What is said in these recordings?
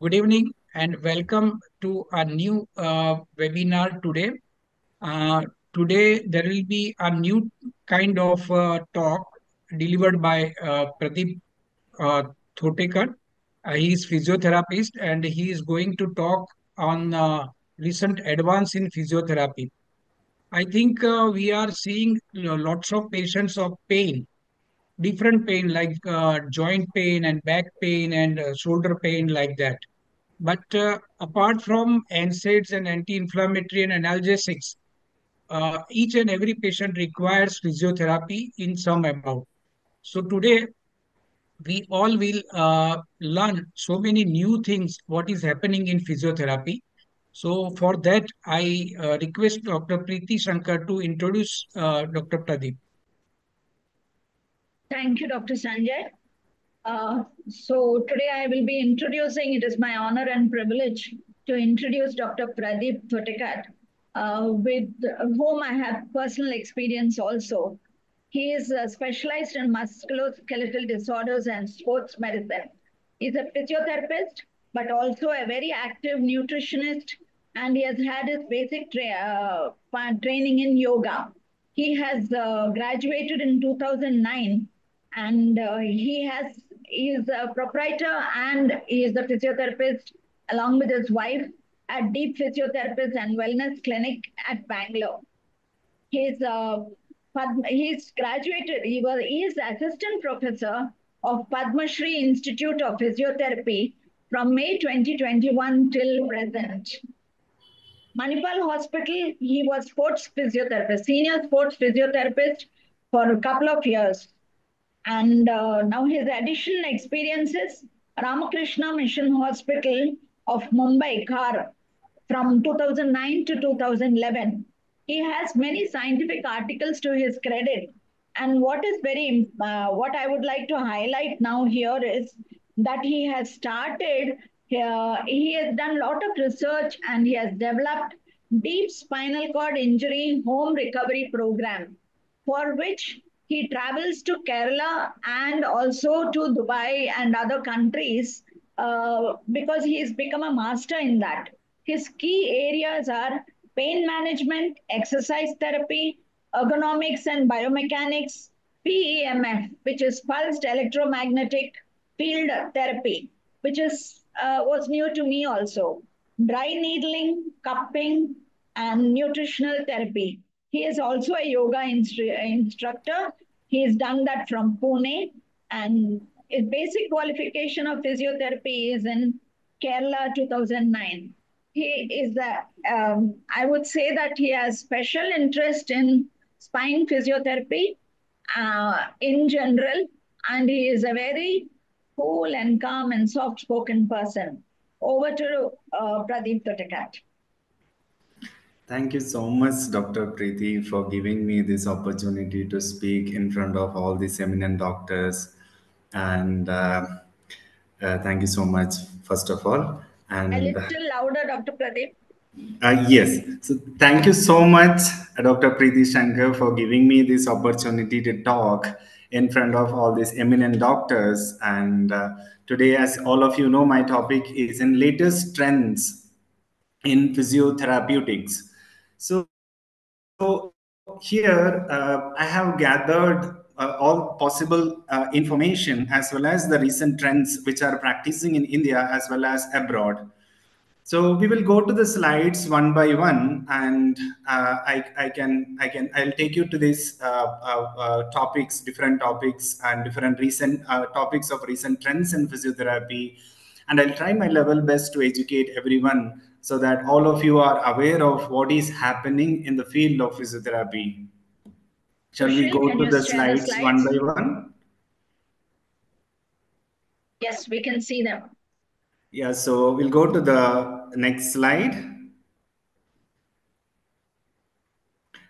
Good evening and welcome to a new uh, webinar today. Uh, today there will be a new kind of uh, talk delivered by uh, Pradeep uh, Thotekat. Uh, he is physiotherapist and he is going to talk on uh, recent advance in physiotherapy. I think we are seeing lots of patients of pain, different pain like uh, joint pain and back pain and uh, shoulder pain like that. But uh, apart from NSAIDs and anti-inflammatory and analgesics, uh, each and every patient requires physiotherapy in some amount. So today we all will uh, learn so many new things what is happening in physiotherapy. So for that, I uh, request Dr. Priti Shankar to introduce uh, Dr. Pradeep. Thank you, Dr. Sanjay. Uh, so today I will be introducing, it is my honor and privilege to introduce Dr. Pradeep Thotekat, uh, with whom I have personal experience also. He is uh, specialized in musculoskeletal disorders and sports medicine. He's a physiotherapist, but also a very active nutritionist, and he has had his basic tra uh, training in yoga. He has uh, graduated in 2009, and uh, he has is a proprietor and he is a physiotherapist along with his wife at Deep Physiotherapist and Wellness Clinic at Bangalore. He's uh, he's graduated. He was he is assistant professor of Padma Shri Institute of Physiotherapy from May 2021 till present. Manipal Hospital, he was sports physiotherapist, senior sports physiotherapist for a couple of years. And uh, now his additional experiences, Ramakrishna Mission Hospital of Mumbai, Khar, from 2009 to 2011. He has many scientific articles to his credit. And what is very, uh, what I would like to highlight now here is that he has started, uh, he has done a lot of research and he has developed deep spinal cord injury home recovery program for which he travels to Kerala and also to Dubai and other countries uh, because he has become a master in that. His key areas are pain management, exercise therapy, ergonomics and biomechanics, PEMF, which is pulsed electromagnetic field therapy, which is uh, was new to me also. Dry needling, cupping, and nutritional therapy. He is also a yoga instru instructor. He has done that from Pune. And his basic qualification of physiotherapy is in Kerala 2009. He is the, um, I would say that he has special interest in spine physiotherapy uh, in general. And he is a very cool and calm and soft spoken person. Over to uh, Pradeep Thotekat. Thank you so much, Dr. Priti, for giving me this opportunity to speak in front of all these eminent doctors. And uh, uh, thank you so much, first of all. And a little louder, Dr. Pradeep. Uh, yes. So thank you so much, Dr. Priti Shankar, for giving me this opportunity to talk in front of all these eminent doctors. And uh, today, as all of you know, my topic is in latest trends in physiotherapeutics. So, so here uh, I have gathered uh, all possible uh, information as well as the recent trends which are practicing in India as well as abroad. So we will go to the slides one by one, and uh, I, I, can I can I'll take you to these uh, uh, topics, different topics, and different recent topics of recent trends in physiotherapy, and I'll try my level best to educate everyone so that all of you are aware of what is happening in the field of physiotherapy. Shall we go to the slides, the slides one by one? Yes, we can see them. Yeah, so we'll go to the next slide.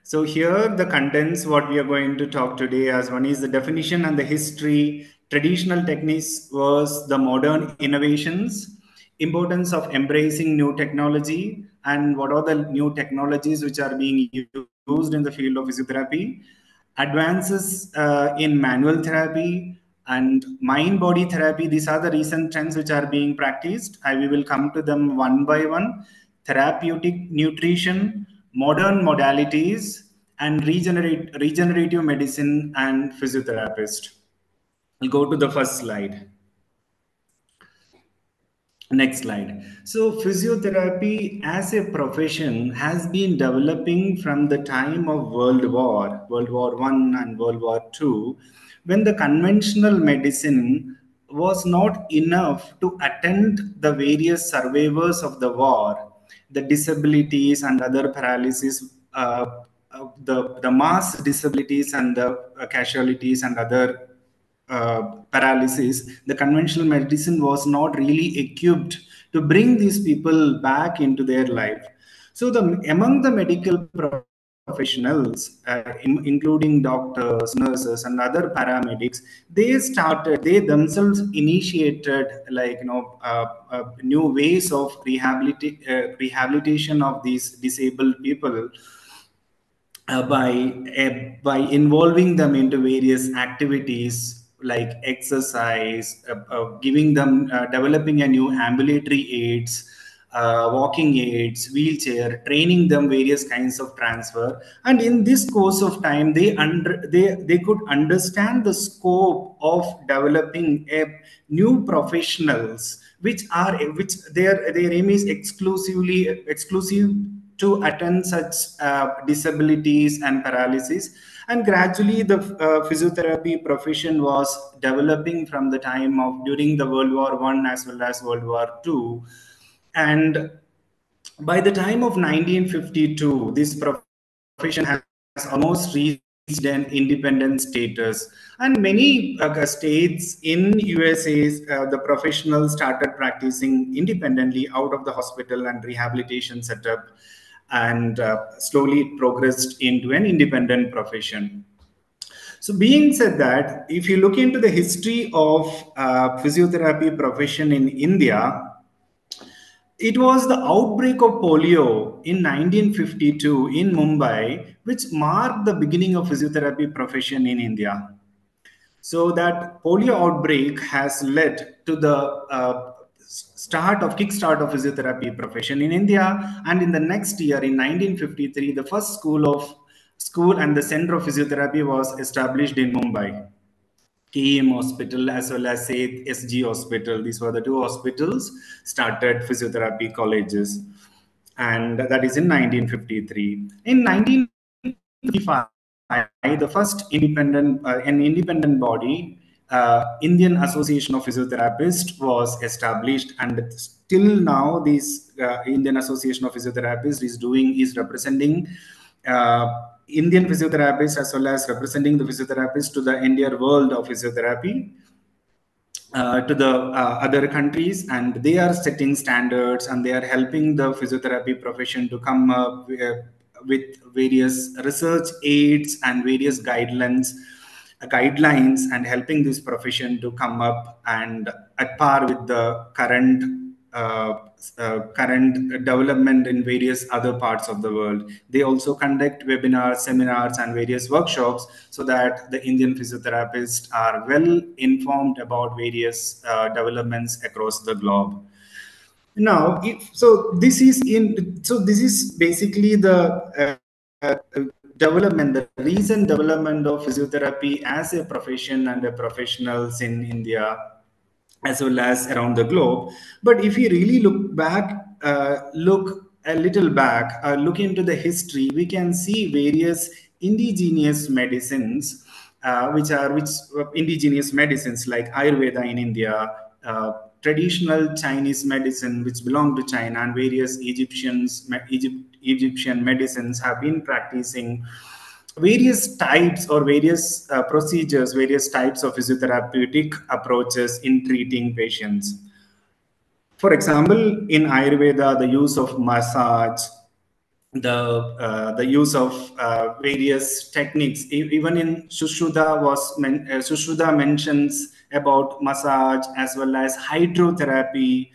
So here the contents what we are going to talk today as one is the definition and the history, traditional techniques versus the modern innovations, importance of embracing new technology and what are the new technologies which are being used in the field of physiotherapy advances uh, in manual therapy and mind body therapy. These are the recent trends which are being practiced. I we will come to them one by one. Therapeutic nutrition modern modalities and regenerate regenerative medicine and physiotherapist. I'll go to the first slide Next slide. So physiotherapy as a profession has been developing from the time of World War, World War One and World War Two, when the conventional medicine was not enough to attend the various survivors of the war, the disabilities and other paralysis, uh, uh, the, the mass disabilities and the casualties and other uh, paralysis, the conventional medicine was not really equipped to bring these people back into their life. So, the among the medical professionals, uh, in, including doctors, nurses, and other paramedics, they started, they themselves initiated like you know uh, uh, new ways of rehabilita- uh, rehabilitation of these disabled people uh, by uh, by involving them into various activities like exercise, uh, uh, giving them, uh, developing a new ambulatory aids, uh, walking aids, wheelchair, training them various kinds of transfer. And in this course of time, they under they they could understand the scope of developing a new professionals, which are which their their aim is exclusively exclusive to attend such uh, disabilities and paralysis and gradually the uh, physiotherapy profession was developing from the time of during the world war one as well as world war two. And by the time of 1952 this profession has almost reached an independent status. And many uh, states in usa uh, the professionals started practicing independently out of the hospital and rehabilitation setup and uh, slowly it progressed into an independent profession. So, being said that, if you look into the history of uh, physiotherapy profession in India, it was the outbreak of polio in 1952 in Mumbai, which marked the beginning of physiotherapy profession in India. So that polio outbreak has led to the uh, start of kickstart of physiotherapy profession in India. And in the next year, in 1953, the first school of school and the center of physiotherapy was established in Mumbai. KEM Hospital as well as SG Hospital. These were the two hospitals started physiotherapy colleges, and that is in 1953. In 1955, the first independent uh, an independent body uh, Indian Association of Physiotherapists was established, and still now, this uh, Indian Association of Physiotherapists is doing is representing uh, Indian physiotherapists as well as representing the physiotherapists to the entire world of physiotherapy. Uh, to the uh, other countries and they are setting standards and they are helping the physiotherapy profession to come up with, with various research aids and various guidelines guidelines and helping this profession to come up and at par with the current uh, uh, current development in various other parts of the world. They also conduct webinars, seminars, and various workshops so that the Indian physiotherapists are well informed about various uh, developments across the globe. Now, if, so this is in so this is basically the uh, uh, development, the recent development of physiotherapy as a profession and the professionals in India as well as around the globe. But if you really look back, uh, look a little back, uh, look into the history, we can see various indigenous medicines, uh, which are which uh, indigenous medicines like Ayurveda in India, uh, traditional Chinese medicine, which belong to China, and various Egyptians, Egypt, Egyptian medicines have been practicing various types or various uh, procedures, various types of physiotherapeutic approaches in treating patients. For example, in Ayurveda, the use of massage, the uh, the use of uh, various techniques, even in Sushruta was men, uh, Sushruta mentions about massage as well as hydrotherapy,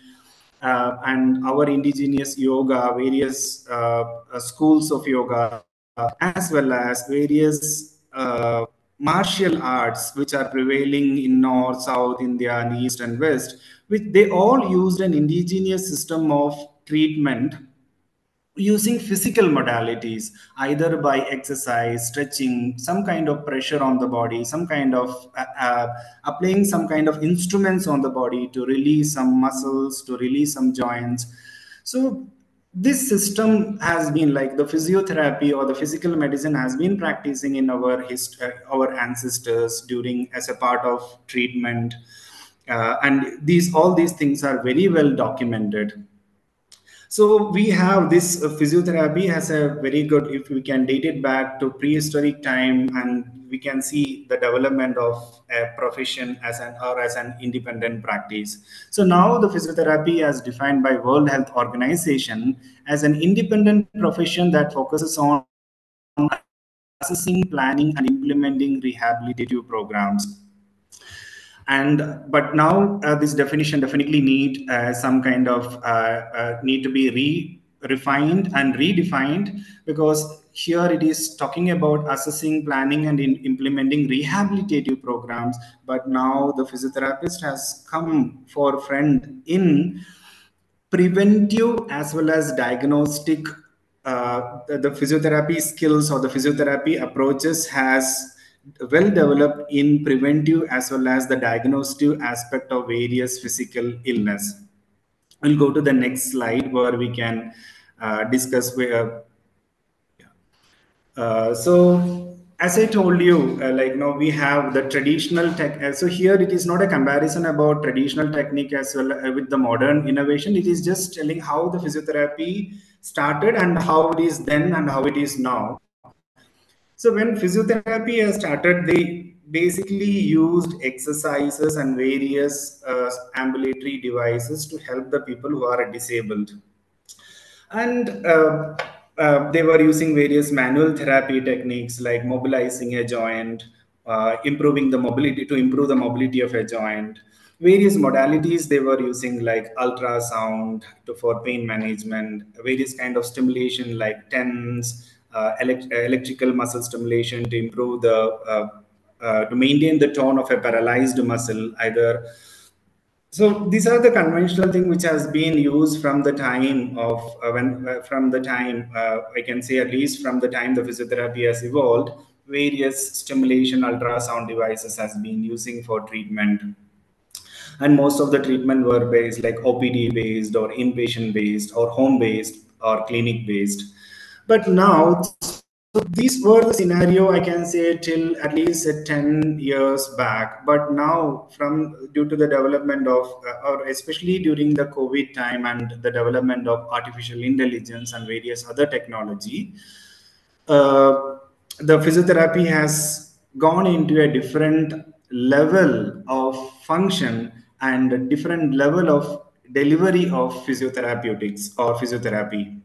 uh, and our indigenous yoga, various uh, uh schools of yoga, uh, as well as various uh, martial arts which are prevailing in north south india and east and west which they all used an indigenous system of treatment using physical modalities either by exercise stretching some kind of pressure on the body some kind of uh, uh, applying some kind of instruments on the body to release some muscles to release some joints. So this system has been like the physiotherapy or the physical medicine has been practicing in our history uh, our ancestors during as a part of treatment. Uh, and these all these things are very well documented so we have this uh, physiotherapy has a very good, if we can date it back to prehistoric time and we can see the development of a profession as an or as an independent practice. So now the physiotherapy as defined by World Health Organization as an independent profession that focuses on assessing, planning and implementing rehabilitative programs and but now uh, this definition definitely need uh, some kind of uh, uh, need to be re refined and redefined because here it is talking about assessing planning and implementing rehabilitative programs. But now the physiotherapist has come for friend in preventive as well as diagnostic uh, the, the physiotherapy skills or the physiotherapy approaches has well developed in preventive as well as the diagnostic aspect of various physical illness. We'll go to the next slide where we can uh, discuss where. Uh, so as I told you, uh, like now we have the traditional tech. Uh, so here it is not a comparison about traditional technique as well uh, with the modern innovation. It is just telling how the physiotherapy started and how it is then and how it is now. So when physiotherapy has started, they basically used exercises and various uh, ambulatory devices to help the people who are disabled. And uh, uh, they were using various manual therapy techniques like mobilizing a joint, uh, improving the mobility to improve the mobility of a joint. Various modalities they were using like ultrasound to, for pain management, various kind of stimulation like TENS, elect electrical muscle stimulation to improve the uh, uh, to maintain the tone of a paralyzed muscle either. So these are the conventional thing which has been used from the time of uh, when uh, from the time uh, i can say at least from the time the physiotherapy has evolved various stimulation ultrasound devices has been using for treatment. And most of the treatment were based like opd based or inpatient based or home based or clinic based but now, so these were the scenario I can say till at least 10 years back. But now, from due to the development of, uh, or especially during the COVID time and the development of artificial intelligence and various other technology, uh, the physiotherapy has gone into a different level of function and different level of delivery of physiotherapeutics or physiotherapy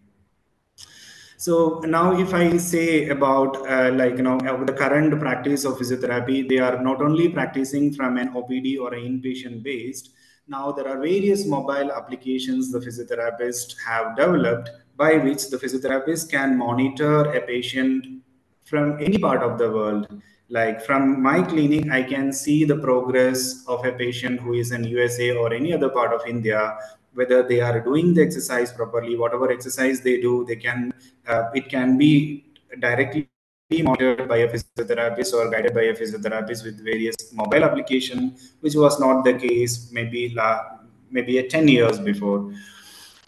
so now if I say about uh, like, you know, the current practice of physiotherapy, they are not only practicing from an OPD or an inpatient based, now there are various mobile applications the physiotherapist have developed by which the physiotherapist can monitor a patient from any part of the world. Like from my clinic, I can see the progress of a patient who is in USA or any other part of India whether they are doing the exercise properly whatever exercise they do they can uh, it can be directly monitored by a physiotherapist or guided by a physiotherapist with various mobile application which was not the case maybe la, maybe a 10 years before.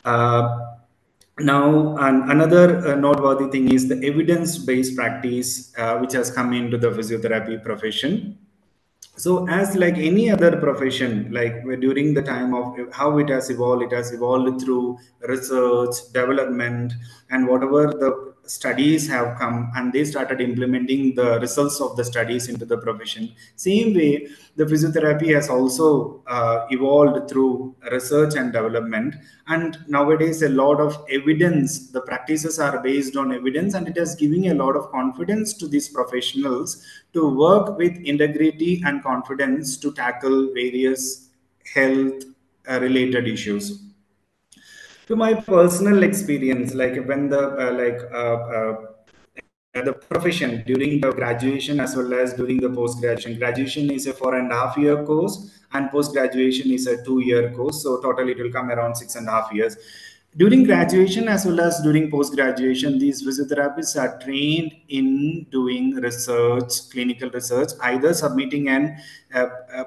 Uh, now another uh, noteworthy thing is the evidence-based practice uh, which has come into the physiotherapy profession so as like any other profession like during the time of how it has evolved it has evolved through research development and whatever the studies have come and they started implementing the results of the studies into the profession. Same way, the physiotherapy has also uh, evolved through research and development. And nowadays, a lot of evidence, the practices are based on evidence, and it is giving a lot of confidence to these professionals to work with integrity and confidence to tackle various health uh, related issues to my personal experience like when the uh, like uh, uh, the profession during the graduation as well as during the post graduation. Graduation is a four and a half year course, and post graduation is a two year course. So, total it will come around six and a half years during graduation as well as during post graduation these physiotherapists are trained in doing research clinical research either submitting an uh, uh,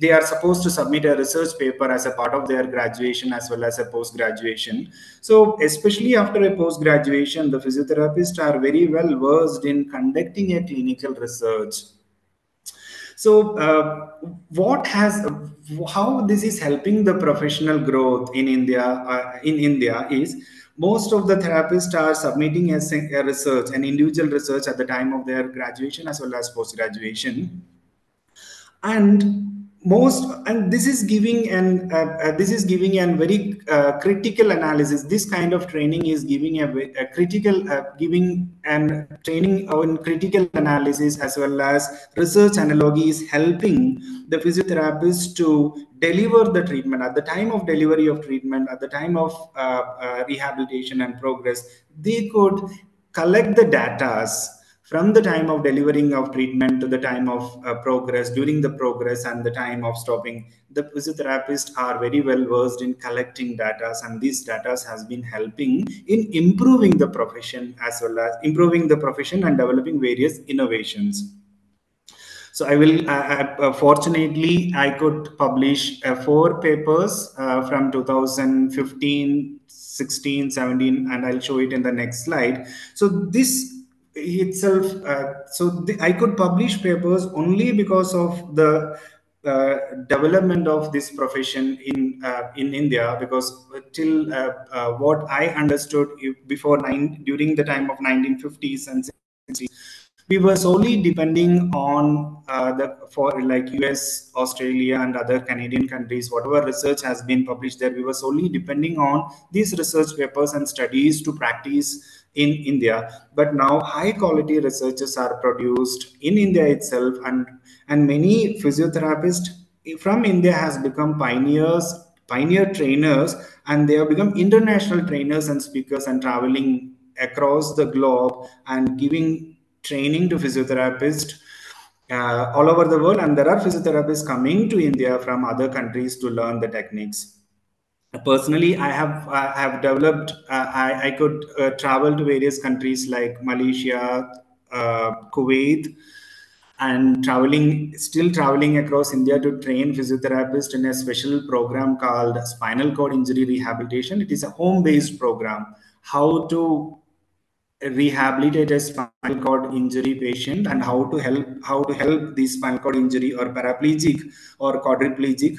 they are supposed to submit a research paper as a part of their graduation as well as a post graduation so especially after a post graduation the physiotherapists are very well versed in conducting a clinical research so, uh, what has how this is helping the professional growth in India? Uh, in India is most of the therapists are submitting a, a research, an individual research at the time of their graduation as well as post graduation, and most and this is giving an uh, uh, this is giving a very uh, critical analysis. This kind of training is giving a, a critical uh, giving and training on critical analysis as well as research analogy is helping the physiotherapist to deliver the treatment. At the time of delivery of treatment at the time of uh, uh, rehabilitation and progress they could collect the datas from the time of delivering of treatment to the time of uh, progress during the progress and the time of stopping the physiotherapists are very well versed in collecting data and these data has been helping in improving the profession as well as improving the profession and developing various innovations. So i will uh, uh, fortunately i could publish uh, four papers uh, from 2015 16 17 and i'll show it in the next slide. So this itself uh, so i could publish papers only because of the uh, development of this profession in uh, in India because till uh, uh, what I understood before nine during the time of 1950s and 60s we were solely depending on uh, the for like US, Australia, and other Canadian countries. Whatever research has been published there, we were solely depending on these research papers and studies to practice in India. But now high quality researches are produced in India itself and, and many physiotherapists from India has become pioneers, pioneer trainers, and they have become international trainers and speakers and traveling across the globe and giving training to physiotherapists uh, all over the world. And there are physiotherapists coming to India from other countries to learn the techniques personally i have have developed uh, I, I could uh, travel to various countries like malaysia uh, kuwait and traveling still traveling across india to train physiotherapists in a special program called spinal cord injury rehabilitation. It is a home based program. How to rehabilitate a spinal cord injury patient and how to help how to help the spinal cord injury or paraplegic or quadriplegic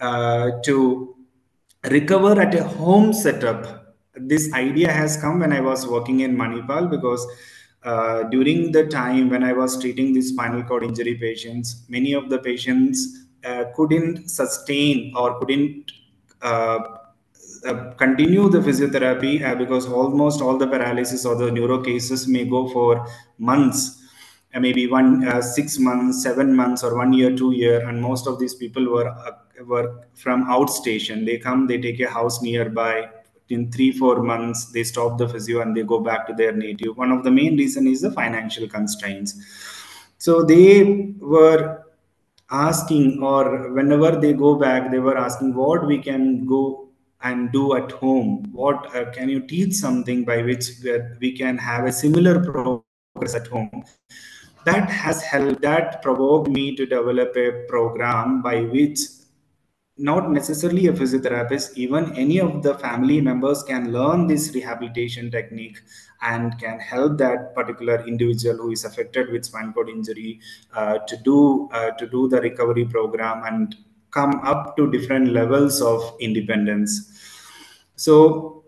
uh, to recover at a home setup. This idea has come when i was working in manipal because uh, during the time when i was treating these spinal cord injury patients many of the patients uh, couldn't sustain or couldn't uh, uh continue the physiotherapy uh, because almost all the paralysis or the neuro cases may go for months uh, maybe one six months seven months or one year two year and most of these people were work from outstation. They come, they take a house nearby. In three, four months, they stop the physio and they go back to their native. One of the main reason is the financial constraints. So they were asking, or whenever they go back, they were asking what we can go and do at home. What uh, can you teach something by which we can have a similar progress at home? That has helped. That provoked me to develop a program by which not necessarily a physiotherapist, even any of the family members can learn this rehabilitation technique and can help that particular individual who is affected with spinal cord injury uh, to do uh, to do the recovery program and come up to different levels of independence. So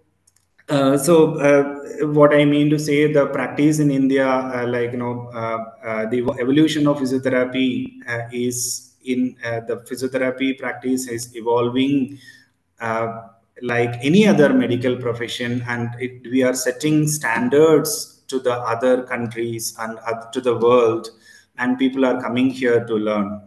uh, so uh, what I mean to say, the practice in India, uh, like you know, uh, the evolution of physiotherapy is in uh, the physiotherapy practice is evolving uh, like any other medical profession and it, we are setting standards to the other countries and uh, to the world and people are coming here to learn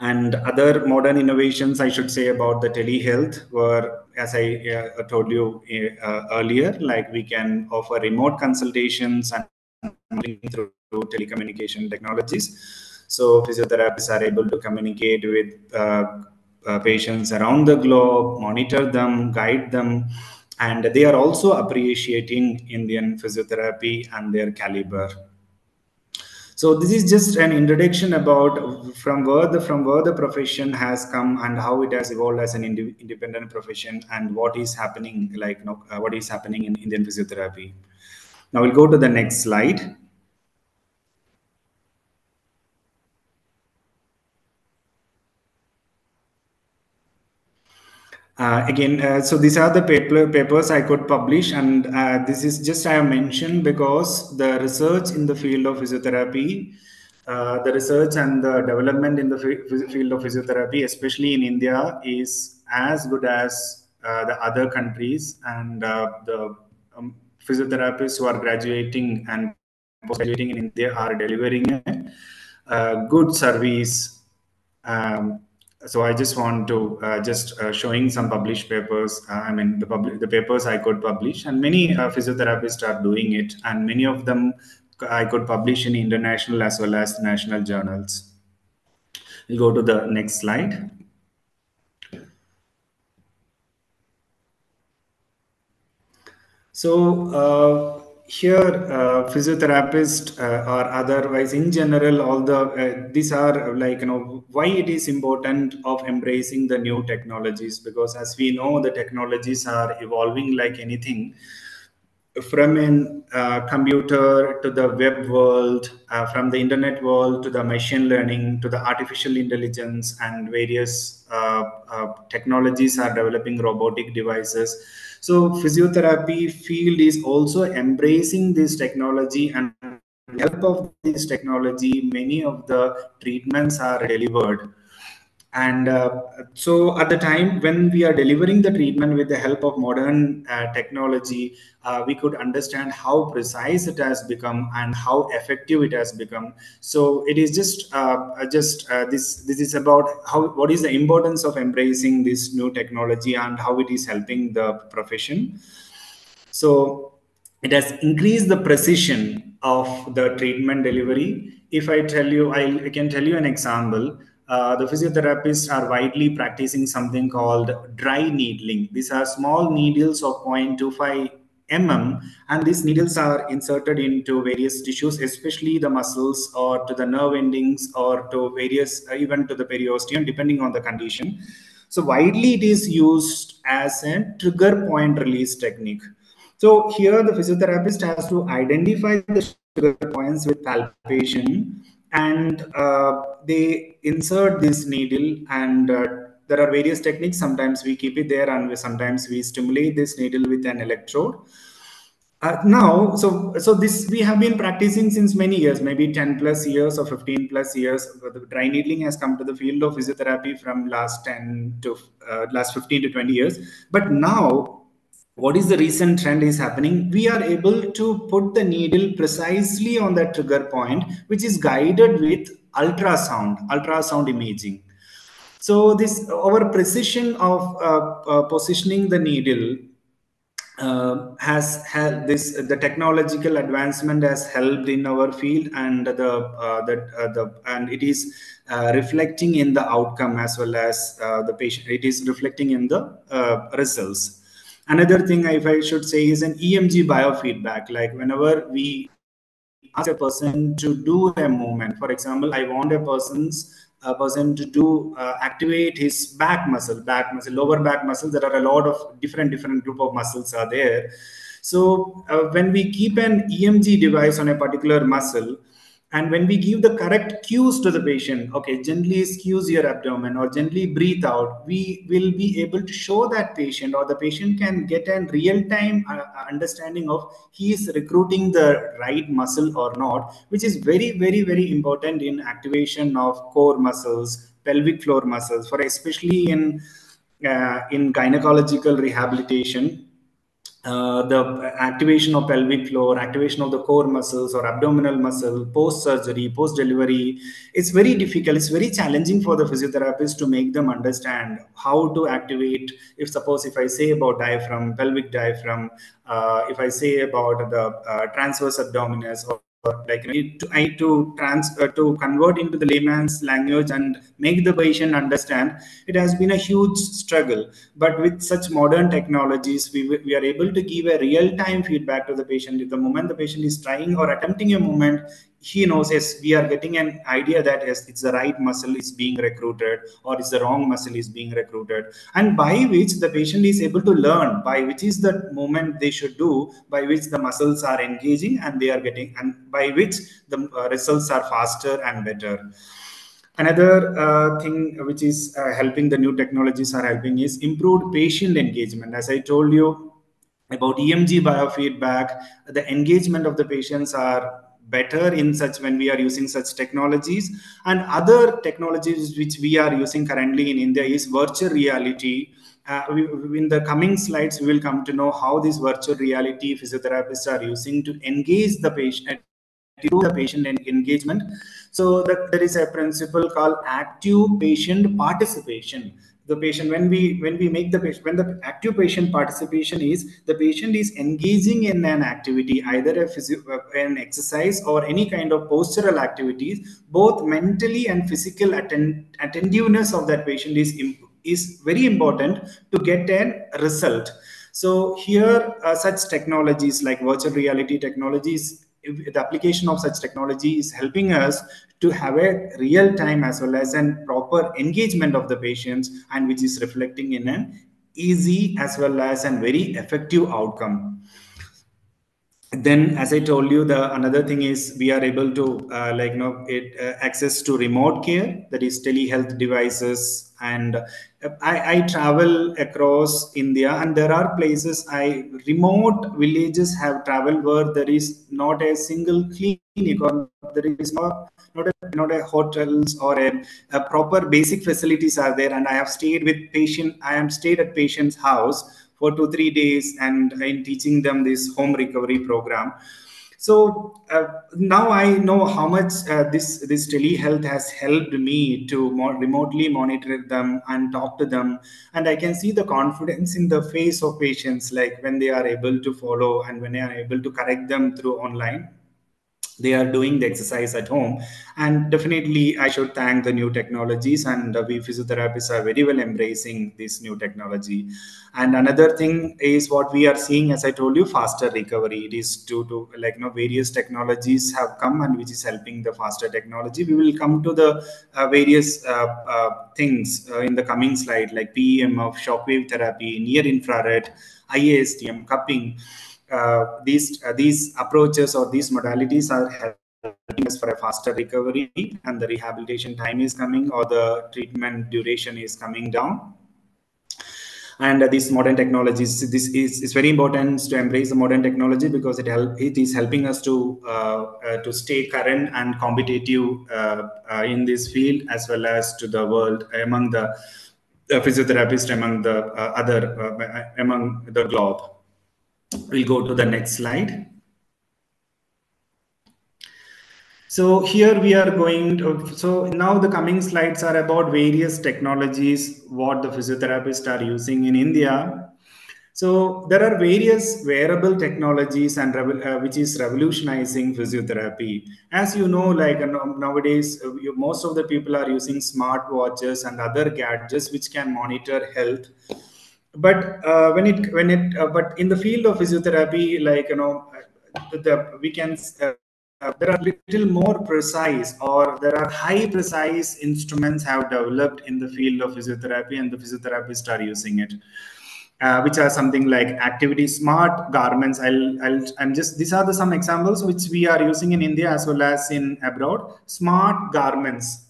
and other modern innovations i should say about the telehealth were as i uh, told you uh, earlier like we can offer remote consultations and through telecommunication technologies. So physiotherapists are able to communicate with uh, uh, patients around the globe, monitor them, guide them, and they are also appreciating Indian physiotherapy and their caliber. So this is just an introduction about from where the from where the profession has come and how it has evolved as an ind independent profession and what is happening like you know, uh, what is happening in Indian physiotherapy. Now we'll go to the next slide. Uh, again, uh, so these are the paper, papers I could publish, and uh, this is just I have mentioned because the research in the field of physiotherapy, uh, the research and the development in the field of physiotherapy, especially in India, is as good as uh, the other countries, and the um, physiotherapists who are graduating and post-graduating in India are delivering a good service. Um, so I just want to uh, just uh, showing some published papers. Uh, I mean, the public the papers I could publish, and many uh, physiotherapists are doing it, and many of them I could publish in international as well as national journals. We'll go to the next slide. So uh, here uh, physiotherapist uh, or otherwise in general all the uh, these are like you know why it is important of embracing the new technologies because as we know the technologies are evolving like anything. From a uh, computer to the web world uh, from the internet world to the machine learning to the artificial intelligence and various uh, technologies are developing robotic devices so physiotherapy field is also embracing this technology and help of this technology, many of the treatments are delivered and uh, so at the time when we are delivering the treatment with the help of modern uh, technology uh, we could understand how precise it has become and how effective it has become. So it is just uh, just uh, this this is about how what is the importance of embracing this new technology and how it is helping the profession. So it has increased the precision of the treatment delivery. If i tell you i, I can tell you an example uh, the physiotherapists are widely practicing something called dry needling. These are small needles of 0.25 mm, and these needles are inserted into various tissues, especially the muscles or to the nerve endings or to various, uh, even to the periosteum, depending on the condition. So widely it is used as a trigger point release technique. So here the physiotherapist has to identify the trigger points with palpation and uh, they insert this needle and uh, there are various techniques. Sometimes we keep it there and sometimes we stimulate this needle with an electrode. Uh, now so so this we have been practicing since many years maybe 10 plus years or 15 plus years. The dry needling has come to the field of physiotherapy from last 10 to uh, last 15 to 20 years. But now what is the recent trend is happening we are able to put the needle precisely on that trigger point which is guided with ultrasound ultrasound imaging. So this our precision of uh, uh, positioning the needle uh, has helped this the technological advancement has helped in our field and the uh, the, uh, the and it is uh, reflecting in the outcome as well as the patient it is reflecting in the results Another thing, if I should say, is an EMG biofeedback. Like whenever we ask a person to do a movement, for example, I want a person's a person to do uh, activate his back muscle, back muscle, lower back muscle. There are a lot of different different group of muscles are there. So uh, when we keep an EMG device on a particular muscle, and when we give the correct cues to the patient, okay, gently squeeze your abdomen or gently breathe out, we will be able to show that patient or the patient can get a real-time uh, understanding of he is recruiting the right muscle or not, which is very, very, very important in activation of core muscles, pelvic floor muscles, for especially in uh, in gynecological rehabilitation uh, the activation of pelvic floor, activation of the core muscles or abdominal muscle, post surgery, post delivery. It's very difficult. It's very challenging for the physiotherapist to make them understand how to activate. If suppose if I say about diaphragm, pelvic diaphragm, uh, if I say about the uh, transverse abdominis or like to, I to trans uh, to convert into the layman's language and make the patient understand it has been a huge struggle. But with such modern technologies we, we are able to give a real-time feedback to the patient. If the moment the patient is trying or attempting a movement he knows yes we are getting an idea that yes it's the right muscle is being recruited or it's the wrong muscle is being recruited. And by which the patient is able to learn by which is the movement they should do by which the muscles are engaging and they are getting and by which the uh, results are faster and better. Another uh, thing which is uh, helping the new technologies are helping is improved patient engagement. As i told you about emg biofeedback the engagement of the patients are better in such when we are using such technologies. And other technologies which we are using currently in india is virtual reality. Uh, we, in the coming slides we will come to know how these virtual reality physiotherapists are using to engage the patient to the patient engagement. So that there is a principle called active patient participation the patient when we when we make the patient when the active patient participation is the patient is engaging in an activity either a physio, an exercise or any kind of postural activities both mentally and physical attentiveness of that patient is is very important to get a result. So here uh, such technologies like virtual reality technologies the application of such technology is helping us to have a real time as well as a proper engagement of the patients and which is reflecting in an easy as well as a very effective outcome. Then as i told you the another thing is we are able to uh, like you know it uh, access to remote care that is telehealth devices and I, I travel across india and there are places i remote villages have traveled where there is not a single clinic or there is not not a, not a hotels or a, a proper basic facilities are there. And i have stayed with patient i am stayed at patient's house for two three days and in teaching them this home recovery program so uh, now i know how much uh, this this telehealth has helped me to more remotely monitor them and talk to them. And i can see the confidence in the face of patients like when they are able to follow and when they are able to correct them through online they are doing the exercise at home. And definitely i should thank the new technologies and we physiotherapists are very well embracing this new technology. And another thing is what we are seeing as i told you faster recovery. It is due to like you know various technologies have come and which is helping the faster technology. We will come to the uh, various uh, uh things uh, in the coming slide like PEMF shockwave therapy near infrared iastm cupping these uh, these approaches or these modalities are helping us for a faster recovery and the rehabilitation time is coming or the treatment duration is coming down. And uh, these modern technologies this is, is very important to embrace the modern technology because it help it is helping us to uh, uh, to stay current and competitive uh, in this field as well as to the world among the physiotherapists among the other among the globe We'll go to the next slide. So here we are going to, so now the coming slides are about various technologies, what the physiotherapists are using in India. So there are various wearable technologies and uh, which is revolutionizing physiotherapy. As you know, like uh, nowadays, uh, you, most of the people are using smartwatches and other gadgets which can monitor health but uh, when it when it uh, but in the field of physiotherapy like you know the we can uh, there are little more precise or there are high precise instruments have developed in the field of physiotherapy and the physiotherapists are using it. Uh, which are something like activity smart garments. I'll, I'll i'm just these are the some examples which we are using in india as well as in abroad. Smart garments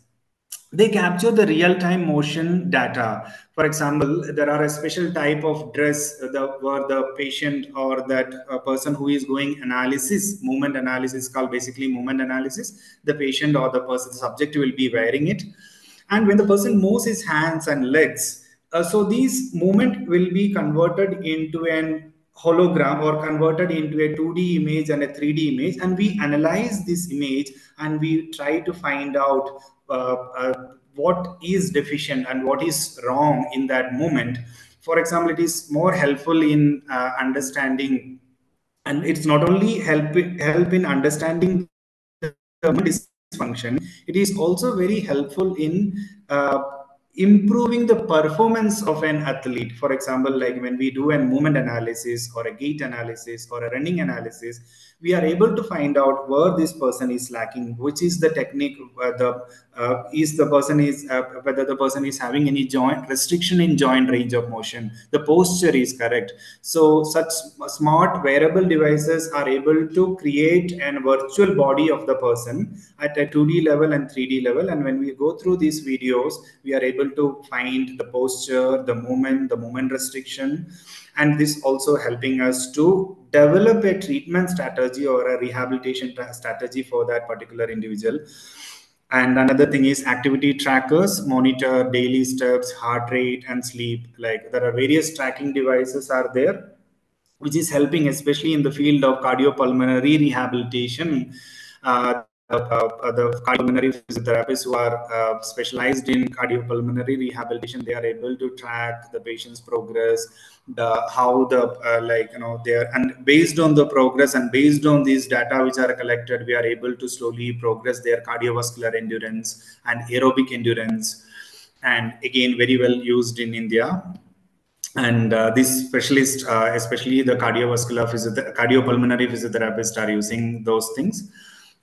they capture the real-time motion data. For example, there are a special type of dress the, where the patient or that person who is going analysis, movement analysis called basically movement analysis, the patient or the person, the subject will be wearing it. And when the person moves his hands and legs, uh, so these movement will be converted into an hologram or converted into a 2D image and a 3D image. And we analyze this image and we try to find out uh, uh, what is deficient and what is wrong in that moment. For example, it is more helpful in uh, understanding, and it's not only help help in understanding dysfunction, it is also very helpful in uh, improving the performance of an athlete. For example, like when we do a movement analysis or a gait analysis or a running analysis, we are able to find out where this person is lacking, which is the technique, the uh, is the person is uh, whether the person is having any joint restriction in joint range of motion, the posture is correct. So such smart wearable devices are able to create an virtual body of the person at a 2D level and 3D level. And when we go through these videos, we are able to find the posture, the movement, the movement restriction, and this also helping us to develop a treatment strategy or a rehabilitation strategy for that particular individual. And another thing is activity trackers monitor daily steps heart rate and sleep. Like there are various tracking devices are there which is helping especially in the field of cardiopulmonary rehabilitation. Uh, uh, uh, the cardiopulmonary physiotherapists who are uh, specialized in cardiopulmonary rehabilitation they are able to track the patient's progress the how the uh, like you know there and based on the progress and based on these data which are collected we are able to slowly progress their cardiovascular endurance and aerobic endurance and again very well used in india. And uh, these specialists uh, especially the cardiovascular physio- cardiopulmonary physiotherapists are using those things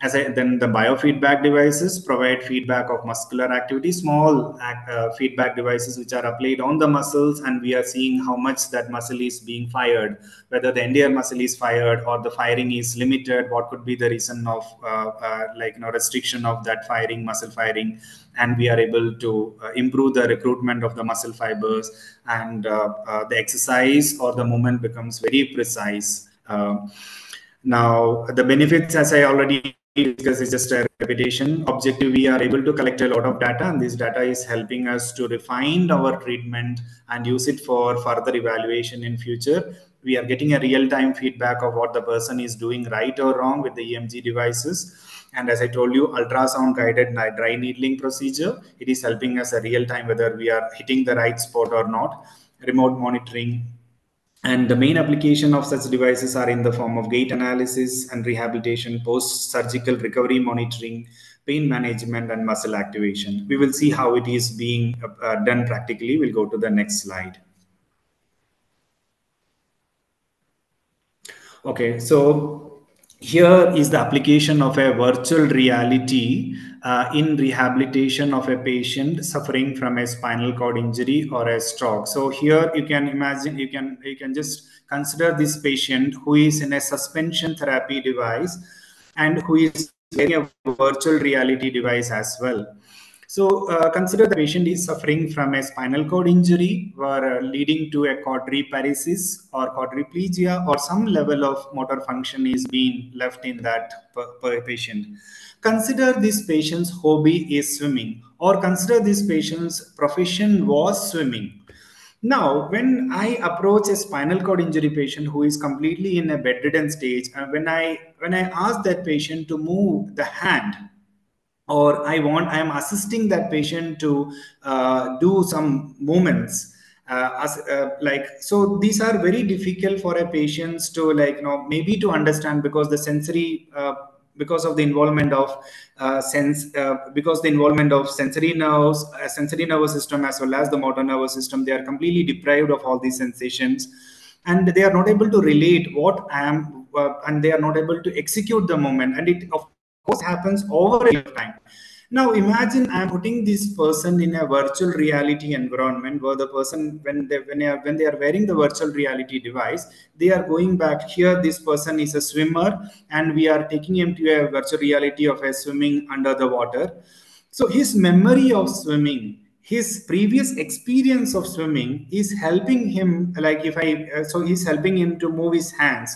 as I, then the biofeedback devices provide feedback of muscular activity, small uh, feedback devices which are applied on the muscles, and we are seeing how much that muscle is being fired, whether the NDR muscle is fired or the firing is limited. What could be the reason of uh, uh, like you know restriction of that firing, muscle firing, and we are able to uh, improve the recruitment of the muscle fibers, and uh, uh, the exercise or the movement becomes very precise. now the benefits, as I already because it's just a repetition. Objective we are able to collect a lot of data and this data is helping us to refine our treatment and use it for further evaluation in future. We are getting a real-time feedback of what the person is doing right or wrong with the emg devices. And as i told you ultrasound guided dry needling procedure it is helping us a real time whether we are hitting the right spot or not. Remote monitoring and the main application of such devices are in the form of gait analysis and rehabilitation, post-surgical recovery monitoring, pain management, and muscle activation. We will see how it is being uh, done practically. We'll go to the next slide. Okay, so here is the application of a virtual reality uh, in rehabilitation of a patient suffering from a spinal cord injury or a stroke. So here you can imagine you can you can just consider this patient who is in a suspension therapy device and who is wearing a virtual reality device as well so uh, consider the patient is suffering from a spinal cord injury or uh, leading to a quadriparesis or quadriplegia or some level of motor function is being left in that patient. Consider this patient's hobby is swimming or consider this patient's profession was swimming. Now, when I approach a spinal cord injury patient who is completely in a bedridden stage, and when I when I ask that patient to move the hand or I want, I am assisting that patient to uh, do some movements. Uh, as, uh, like so these are very difficult for a patients to like you know maybe to understand because the sensory uh, because of the involvement of uh, sense uh, because the involvement of sensory nerves sensory nervous system as well as the motor nervous system they are completely deprived of all these sensations and they are not able to relate what i am and they are not able to execute the moment and it of course happens over a time now imagine i'm putting this person in a virtual reality environment where the person when they when they are, when they are wearing the virtual reality device they are going back here this person is a swimmer and we are taking him to a virtual reality of a swimming under the water. So his memory of swimming his previous experience of swimming is helping him like if i uh, so he's helping him to move his hands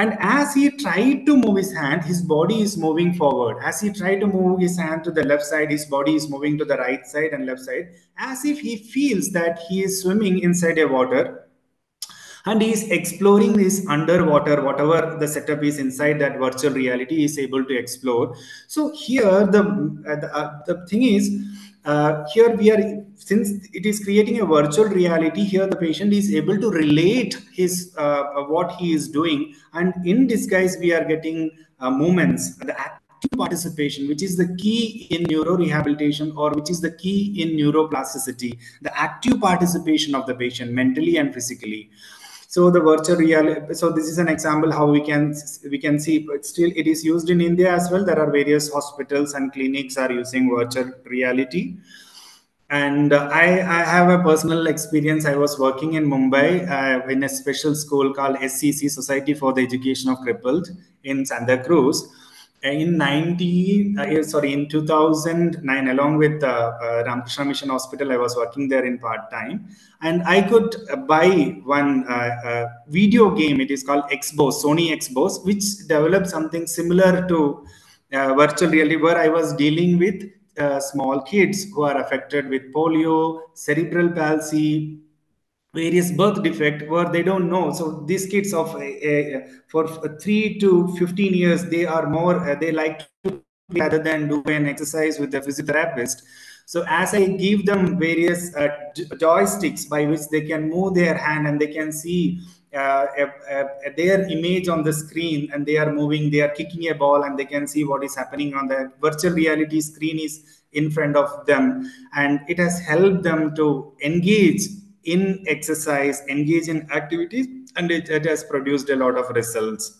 and as he tried to move his hand, his body is moving forward. As he tried to move his hand to the left side, his body is moving to the right side and left side, as if he feels that he is swimming inside a water. And he is exploring this underwater, whatever the setup is inside that virtual reality, is able to explore. So here, the, uh, the, uh, the thing is, uh, here we are since it is creating a virtual reality here the patient is able to relate his uh, what he is doing. And in disguise we are getting uh, the active participation, which is the key in neuro rehabilitation or which is the key in neuroplasticity, the active participation of the patient mentally and physically. So the virtual reality so this is an example how we can we can see but still it is used in india as well. There are various hospitals and clinics are using virtual reality and uh, I, I have a personal experience. I was working in mumbai uh, in a special school called scc society for the education of crippled in santa cruz. In 19 uh, sorry in 2009 along with uh, uh, Mission Hospital I was working there in part time and I could buy one uh, video game. It is called Xbox Sony Xbox which developed something similar to virtual reality where I was dealing with small kids who are affected with polio cerebral palsy various birth defect where they don't know. So these kids of uh, for 3 to 15 years they are more uh, they like to rather than do an exercise with a physiotherapist so as i give them various uh, joysticks by which they can move their hand and they can see uh, their image on the screen and they are moving they are kicking a ball and they can see what is happening on the virtual reality screen is in front of them and it has helped them to engage in exercise, engage in activities, and it, it has produced a lot of results.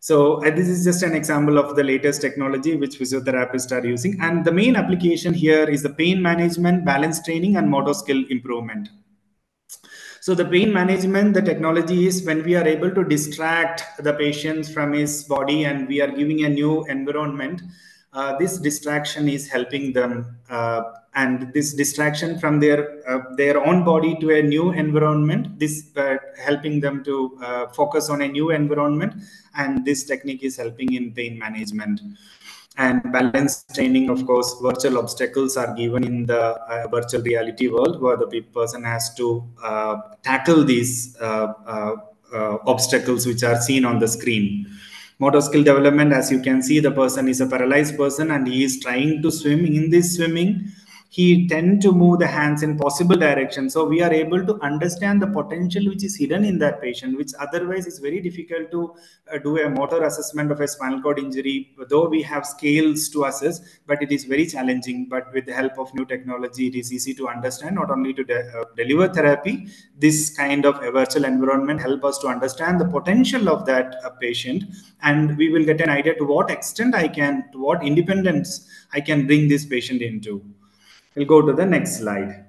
So uh, this is just an example of the latest technology which physiotherapists are using. And the main application here is the pain management, balance training, and motor skill improvement. So the pain management, the technology is when we are able to distract the patient from his body and we are giving a new environment, uh, this distraction is helping them uh, and this distraction from their uh, their own body to a new environment this uh, helping them to uh, focus on a new environment and this technique is helping in pain management and balance training of course virtual obstacles are given in the uh, virtual reality world where the person has to uh, tackle these uh, obstacles which are seen on the screen. Motor skill development as you can see the person is a paralyzed person and he is trying to swim. In this swimming he tend to move the hands in possible direction. So we are able to understand the potential which is hidden in that patient which otherwise is very difficult to uh, do a motor assessment of a spinal cord injury though we have scales to assess but it is very challenging. But with the help of new technology it is easy to understand not only to de uh, deliver therapy this kind of virtual environment help us to understand the potential of that uh, patient. And we will get an idea to what extent i can to what independence i can bring this patient into We'll go to the next slide.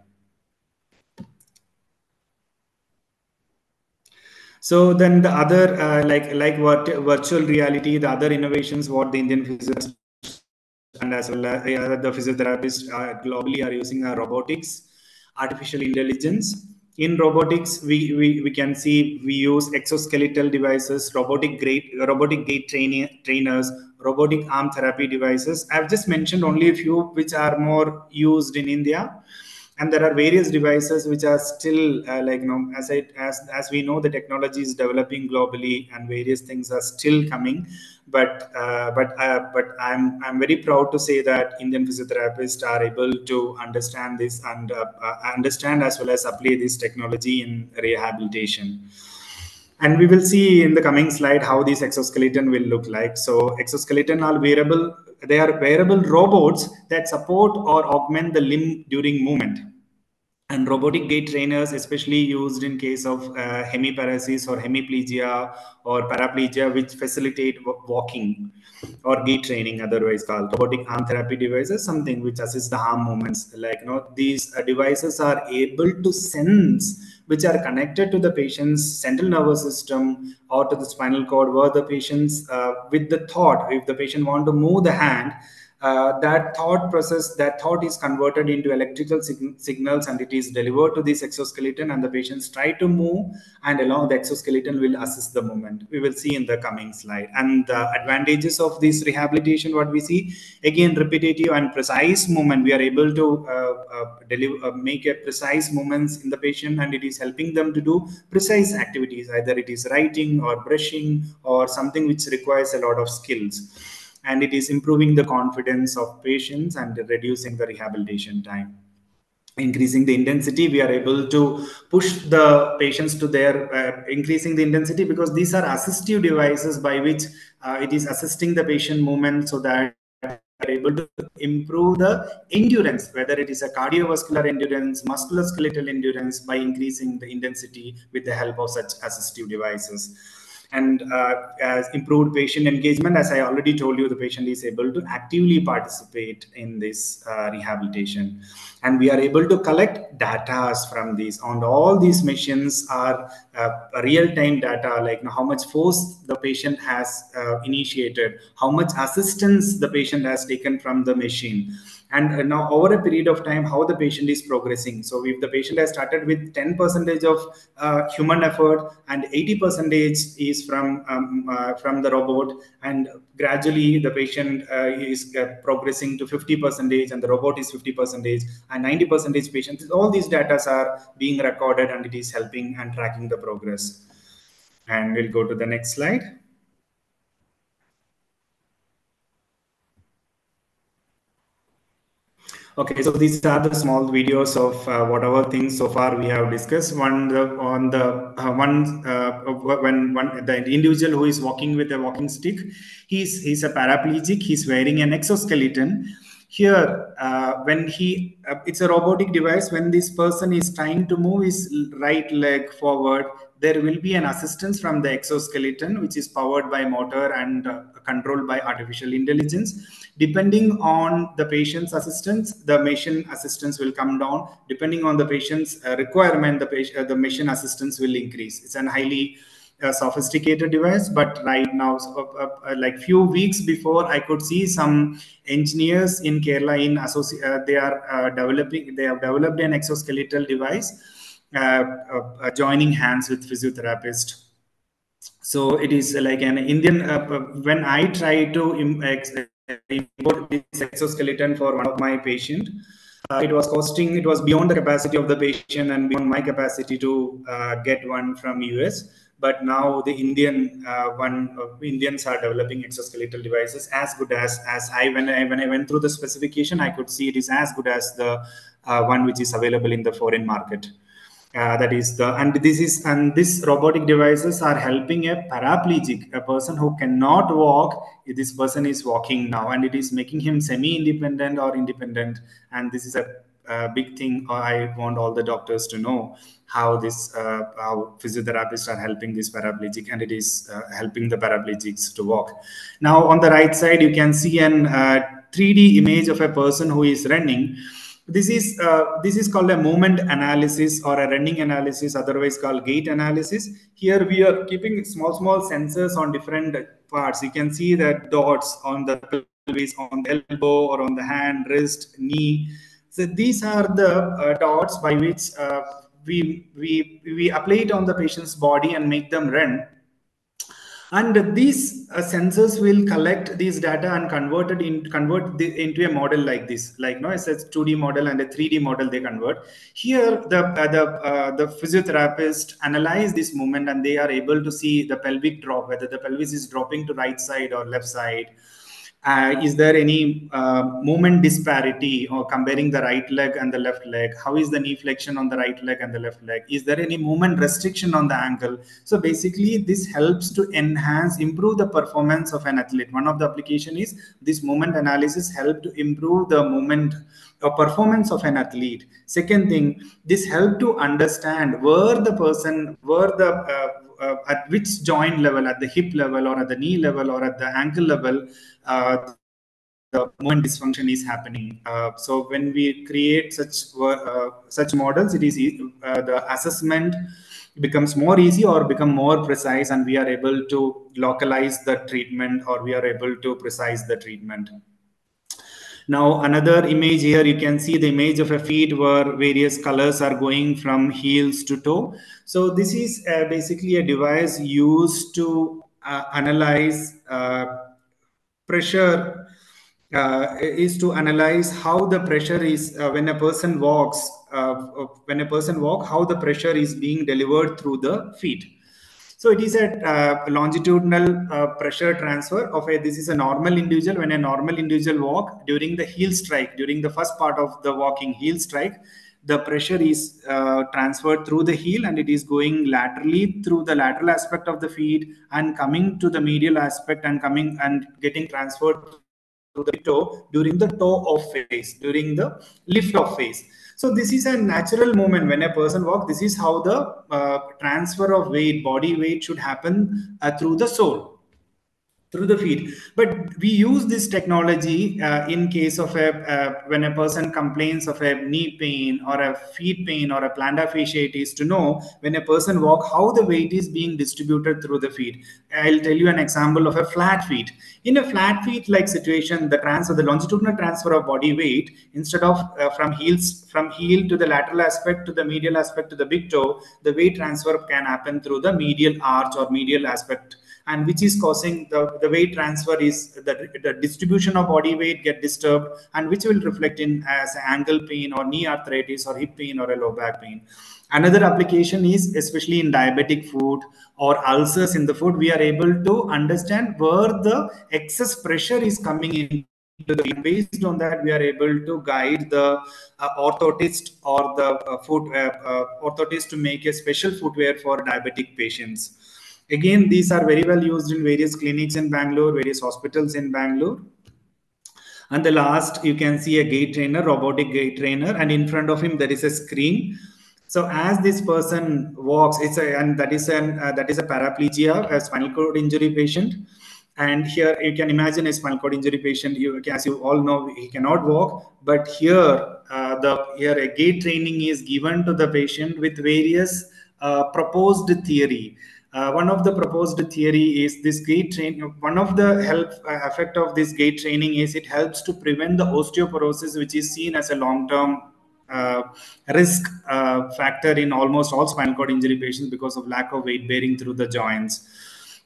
So then the other, uh, like like what virtual reality, the other innovations, what the Indian physics and as well as the physiotherapists uh, globally are using are robotics, artificial intelligence. In robotics, we, we, we can see we use exoskeletal devices, robotic gait, robotic gait training, trainers, robotic arm therapy devices. I've just mentioned only a few which are more used in India. And there are various devices which are still uh, like you know as I as as we know the technology is developing globally and various things are still coming but uh, but uh, but I'm I'm very proud to say that Indian physiotherapists are able to understand this and uh, uh, understand as well as apply this technology in rehabilitation. And we will see in the coming slide how this exoskeleton will look like. So exoskeleton are wearable, they are wearable robots that support or augment the limb during movement. And robotic gait trainers, especially used in case of uh, hemiparesis or hemiplegia or paraplegia, which facilitate walking or gait training, otherwise called robotic arm therapy devices, something which assists the arm movements. Like you know, these uh, devices are able to sense which are connected to the patient's central nervous system or to the spinal cord where the patients uh, with the thought if the patient want to move the hand uh, that thought process, that thought is converted into electrical sig signals and it is delivered to this exoskeleton and the patients try to move and along the exoskeleton will assist the movement. We will see in the coming slide. And the advantages of this rehabilitation, what we see, again, repetitive and precise movement. We are able to uh, uh, deliver, uh, make a precise movements in the patient and it is helping them to do precise activities, either it is writing or brushing or something which requires a lot of skills and it is improving the confidence of patients and reducing the rehabilitation time. increasing the intensity we are able to push the patients to their uh, increasing the intensity because these are assistive devices by which uh, it is assisting the patient movement so that are able to improve the endurance, whether it is a cardiovascular endurance, musculoskeletal endurance, by increasing the intensity with the help of such assistive devices and uh, as improved patient engagement as i already told you the patient is able to actively participate in this uh, rehabilitation. And we are able to collect data from these and all these machines are uh, real-time data like how much force the patient has initiated how much assistance the patient has taken from the machine and now over a period of time how the patient is progressing. So if the patient has started with 10 percentage of uh, human effort and 80 percentage is from um, uh, from the robot and gradually the patient uh, is uh, progressing to 50 percentage and the robot is 50 percentage and 90 percentage patients all these data are being recorded and it is helping and tracking the progress. And we'll go to the next slide Okay, so these are the small videos of uh, whatever things so far we have discussed. One the, on the uh, one uh, when one the individual who is walking with a walking stick, he's he's a paraplegic. He's wearing an exoskeleton. Here, uh, when he uh, it's a robotic device. When this person is trying to move his right leg forward, there will be an assistance from the exoskeleton, which is powered by motor and uh, controlled by artificial intelligence. Depending on the patient's assistance, the machine assistance will come down. Depending on the patient's uh, requirement, the, patient, uh, the machine assistance will increase. It's a highly uh, sophisticated device, but right now, so, uh, uh, like few weeks before, I could see some engineers in Kerala in associate, they are developing, they have developed an exoskeletal device uh, uh, joining hands with physiotherapist so it is like an indian uh, when i try to import this exoskeleton for one of my patient uh, it was costing it was beyond the capacity of the patient and beyond my capacity to uh, get one from us but now the indian uh, one indians are developing exoskeletal devices as good as as i when i when i went through the specification i could see it is as good as the one which is available in the foreign market uh, that is the and this is and these robotic devices are helping a paraplegic a person who cannot walk. This person is walking now and it is making him semi independent or independent. And this is a, a big thing i want all the doctors to know how this uh, how physiotherapists are helping this paraplegic and it is uh, helping the paraplegics to walk. Now on the right side you can see an 3d uh, image of a person who is running this is uh, this is called a movement analysis or a running analysis otherwise called gait analysis. Here we are keeping small small sensors on different parts. You can see that dots on the pelvis on the elbow or on the hand wrist knee. So these are the uh, dots by which uh, we we we apply it on the patient's body and make them run and these uh, sensors will collect these data and convert it in convert the, into a model like this. Like no it's a 2d model and a 3d model they convert. Here the uh, the uh, the physiotherapist analyze this movement and they are able to see the pelvic drop whether the pelvis is dropping to right side or left side is there any uh, movement disparity or comparing the right leg and the left leg? How is the knee flexion on the right leg and the left leg? Is there any movement restriction on the ankle so basically this helps to enhance improve the performance of an athlete. One of the application is this movement analysis help to improve the movement or performance of an athlete. Second thing this help to understand where the person where the uh, uh, at which joint level, at the hip level, or at the knee level, or at the ankle level, uh, the movement dysfunction is happening. Uh, so when we create such uh, such models, it is uh, the assessment becomes more easy or become more precise, and we are able to localize the treatment or we are able to precise the treatment. Now another image here, you can see the image of a feet where various colors are going from heels to toe. So this is uh, basically a device used to uh, analyze uh, pressure uh, is to analyze how the pressure is uh, when a person walks uh, when a person walk how the pressure is being delivered through the feet so it is a uh, longitudinal uh, pressure transfer of a, this is a normal individual. When a normal individual walk during the heel strike, during the first part of the walking heel strike, the pressure is uh, transferred through the heel and it is going laterally through the lateral aspect of the feet and coming to the medial aspect and coming and getting transferred to the toe during the toe of phase during the lift of face. So this is a natural movement when a person walks. This is how the uh, transfer of weight, body weight should happen uh, through the sole through the feet but we use this technology uh, in case of a uh, when a person complains of a knee pain or a feet pain or a plantar fasciitis to know when a person walk how the weight is being distributed through the feet. I'll tell you an example of a flat feet. In a flat feet like situation the transfer the longitudinal transfer of body weight instead of uh, from heels from heel to the lateral aspect to the medial aspect to the big toe the weight transfer can happen through the medial arch or medial aspect and which is causing the, the weight transfer is the, the distribution of body weight get disturbed and which will reflect in as ankle pain or knee arthritis or hip pain or a low back pain. Another application is especially in diabetic foot or ulcers in the foot we are able to understand where the excess pressure is coming in. Based on that we are able to guide the uh, orthotist or the uh, foot uh, uh orthotist to make a special footwear for diabetic patients Again, these are very well used in various clinics in Bangalore, various hospitals in Bangalore. And the last, you can see a gait trainer, robotic gait trainer, and in front of him there is a screen. So as this person walks, it's a and that is an uh, that is a paraplegia, a spinal cord injury patient. And here you can imagine a spinal cord injury patient. You, as you all know, he cannot walk. But here, uh, the here a gait training is given to the patient with various uh, proposed theory. Uh, one of the proposed theory is this gait training. One of the help uh, effect of this gait training is it helps to prevent the osteoporosis, which is seen as a long-term uh, risk uh, factor in almost all spinal cord injury patients because of lack of weight bearing through the joints.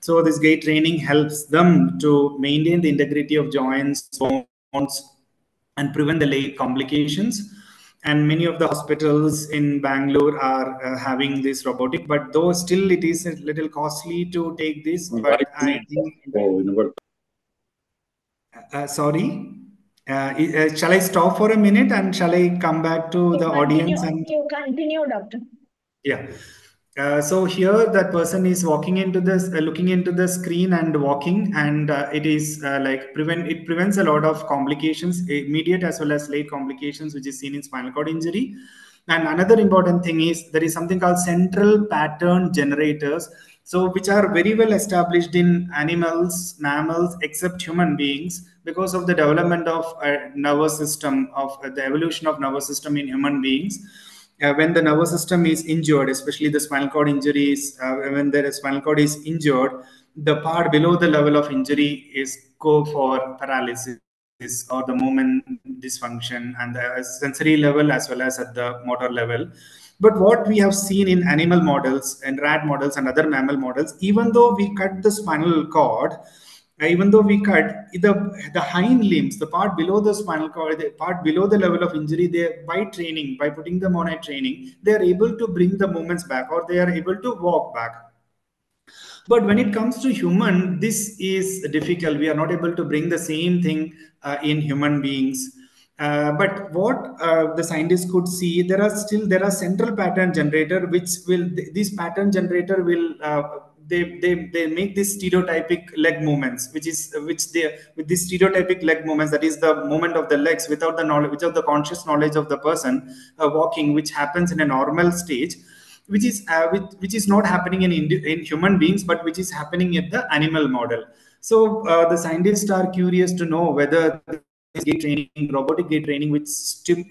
So this gait training helps them to maintain the integrity of joints, bones, and prevent the late complications and many of the hospitals in Bangalore are uh, having this robotic, but though still it is a little costly to take this. But I think. Oh, uh, sorry. Uh, uh, shall I stop for a minute and shall I come back to you the continue, audience and you continue, doctor? Yeah. Uh, so here that person is walking into this uh, looking into the screen and walking and uh, it is uh, like prevent it prevents a lot of complications immediate as well as late complications which is seen in spinal cord injury. And another important thing is there is something called central pattern generators. So which are very well established in animals mammals except human beings because of the development of a nervous system of uh, the evolution of nervous system in human beings uh, when the nervous system is injured, especially the spinal cord injuries, uh, when the spinal cord is injured, the part below the level of injury is go for paralysis or the movement dysfunction and the sensory level as well as at the motor level. But what we have seen in animal models and rat models and other mammal models, even though we cut the spinal cord, even though we cut the the hind limbs the part below the spinal cord the part below the level of injury they by training by putting them on a training they are able to bring the movements back or they are able to walk back. But when it comes to human this is difficult. We are not able to bring the same thing uh, in human beings. Uh, but what uh, the scientists could see there are still there are central pattern generator which will this pattern generator will uh, they, they they make these stereotypic leg movements which is which they with these stereotypic leg movements that is the movement of the legs without the knowledge without the conscious knowledge of the person uh, walking which happens in a normal stage which is uh, which, which is not happening in in human beings but which is happening in the animal model. So uh, the scientists are curious to know whether gait training, robotic gait training, which,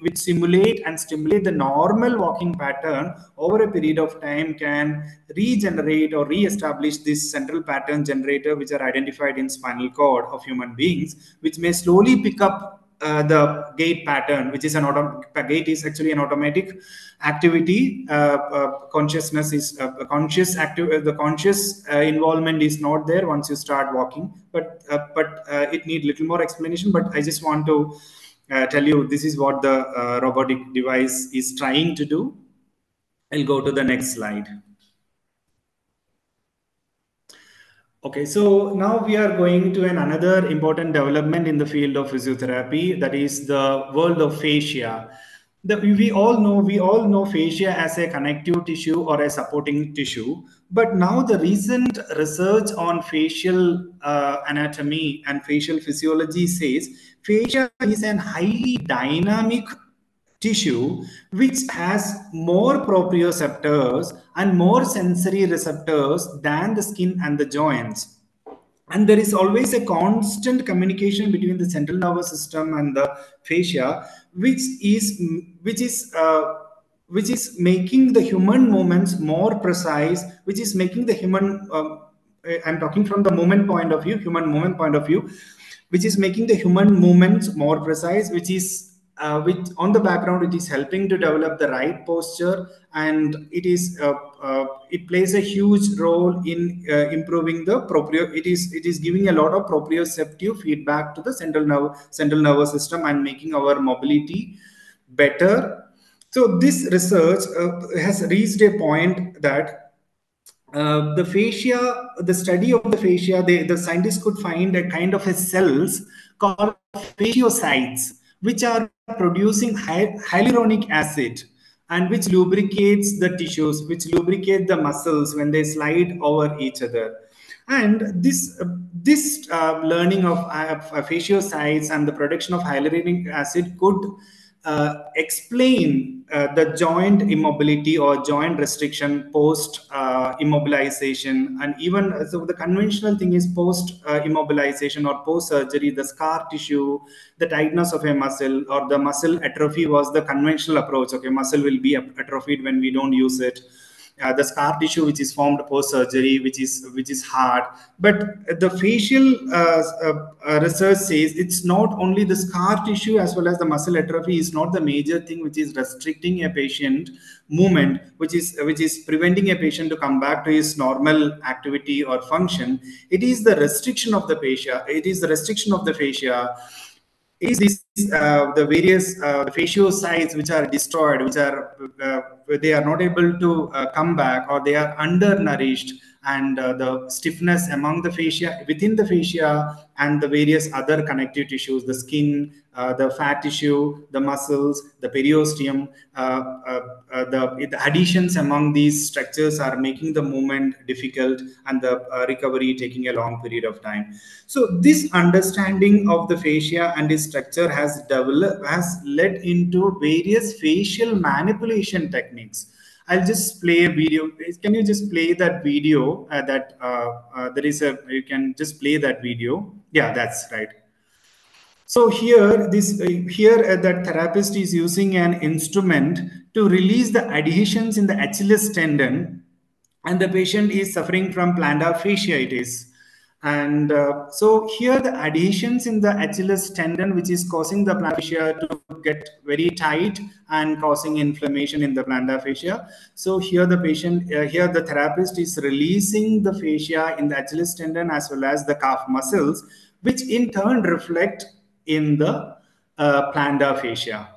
which simulate and stimulate the normal walking pattern over a period of time can regenerate or re-establish this central pattern generator, which are identified in spinal cord of human beings, which may slowly pick up uh, the gait pattern, which is an auto gait is actually an automatic activity. Uh, uh, consciousness is conscious active. Uh, the conscious uh, involvement is not there once you start walking, but but it need little more explanation. But I just want to tell you this is what the robotic device is trying to do. I'll go to the next slide. Okay, so now we are going to an another important development in the field of physiotherapy, that is the world of fascia. the, we all know we all know fascia as a connective tissue or a supporting tissue but now the recent research on facial uh, anatomy and facial physiology says fascia is an highly dynamic tissue which has more proprioceptors and more sensory receptors than the skin and the joints. And there is always a constant communication between the central nervous system and the fascia which is which is uh, which is making the human movements more precise which is making the human uh, i'm talking from the movement point of view human movement point of view which is making the human movements more precise which is uh, which on the background it is helping to develop the right posture and it is uh, uh, it plays a huge role in uh, improving the proprio it is it is giving a lot of proprioceptive feedback to the central nerve central nervous system and making our mobility better. So this research uh, has reached a point that uh, the fascia the study of the fascia they, the scientists could find a kind of a cells called fasciocytes which are producing hyaluronic acid and which lubricates the tissues, which lubricate the muscles when they slide over each other. And this, uh, this uh, learning of uh, and the production of hyaluronic acid could uh, explain uh, the joint immobility or joint restriction post uh, immobilization and even uh, so the conventional thing is post uh, immobilization or post surgery the scar tissue the tightness of a muscle or the muscle atrophy was the conventional approach. Okay muscle will be atrophied when we don't use it uh, the scar tissue which is formed post surgery which is which is hard. But the facial uh, uh, research says it's not only the scar tissue as well as the muscle atrophy is not the major thing which is restricting a patient movement which is which is preventing a patient to come back to his normal activity or function. It is the restriction of the fascia it is the restriction of the fascia is this uh, the various uh, which are destroyed, which are uh, they are not able to uh, come back or they are undernourished and uh, the stiffness among the fascia within the fascia and the various other connective tissues the skin uh, the fat tissue the muscles the periosteum uh, uh, the, the, adhesions among these structures are making the movement difficult and the recovery taking a long period of time so this understanding of the fascia and its structure has developed has led into various facial manipulation techniques I'll just play a video. Can you just play that video? Uh, that uh, uh, there is a. You can just play that video. Yeah, that's right. So here, this uh, here uh, that therapist is using an instrument to release the adhesions in the Achilles tendon, and the patient is suffering from plantar fasciitis. And uh, so here the adhesions in the Achilles tendon, which is causing the plantar fascia to get very tight and causing inflammation in the plantar fascia. So here the patient, uh, here the therapist is releasing the fascia in the Achilles tendon as well as the calf muscles, which in turn reflect in the uh, fascia.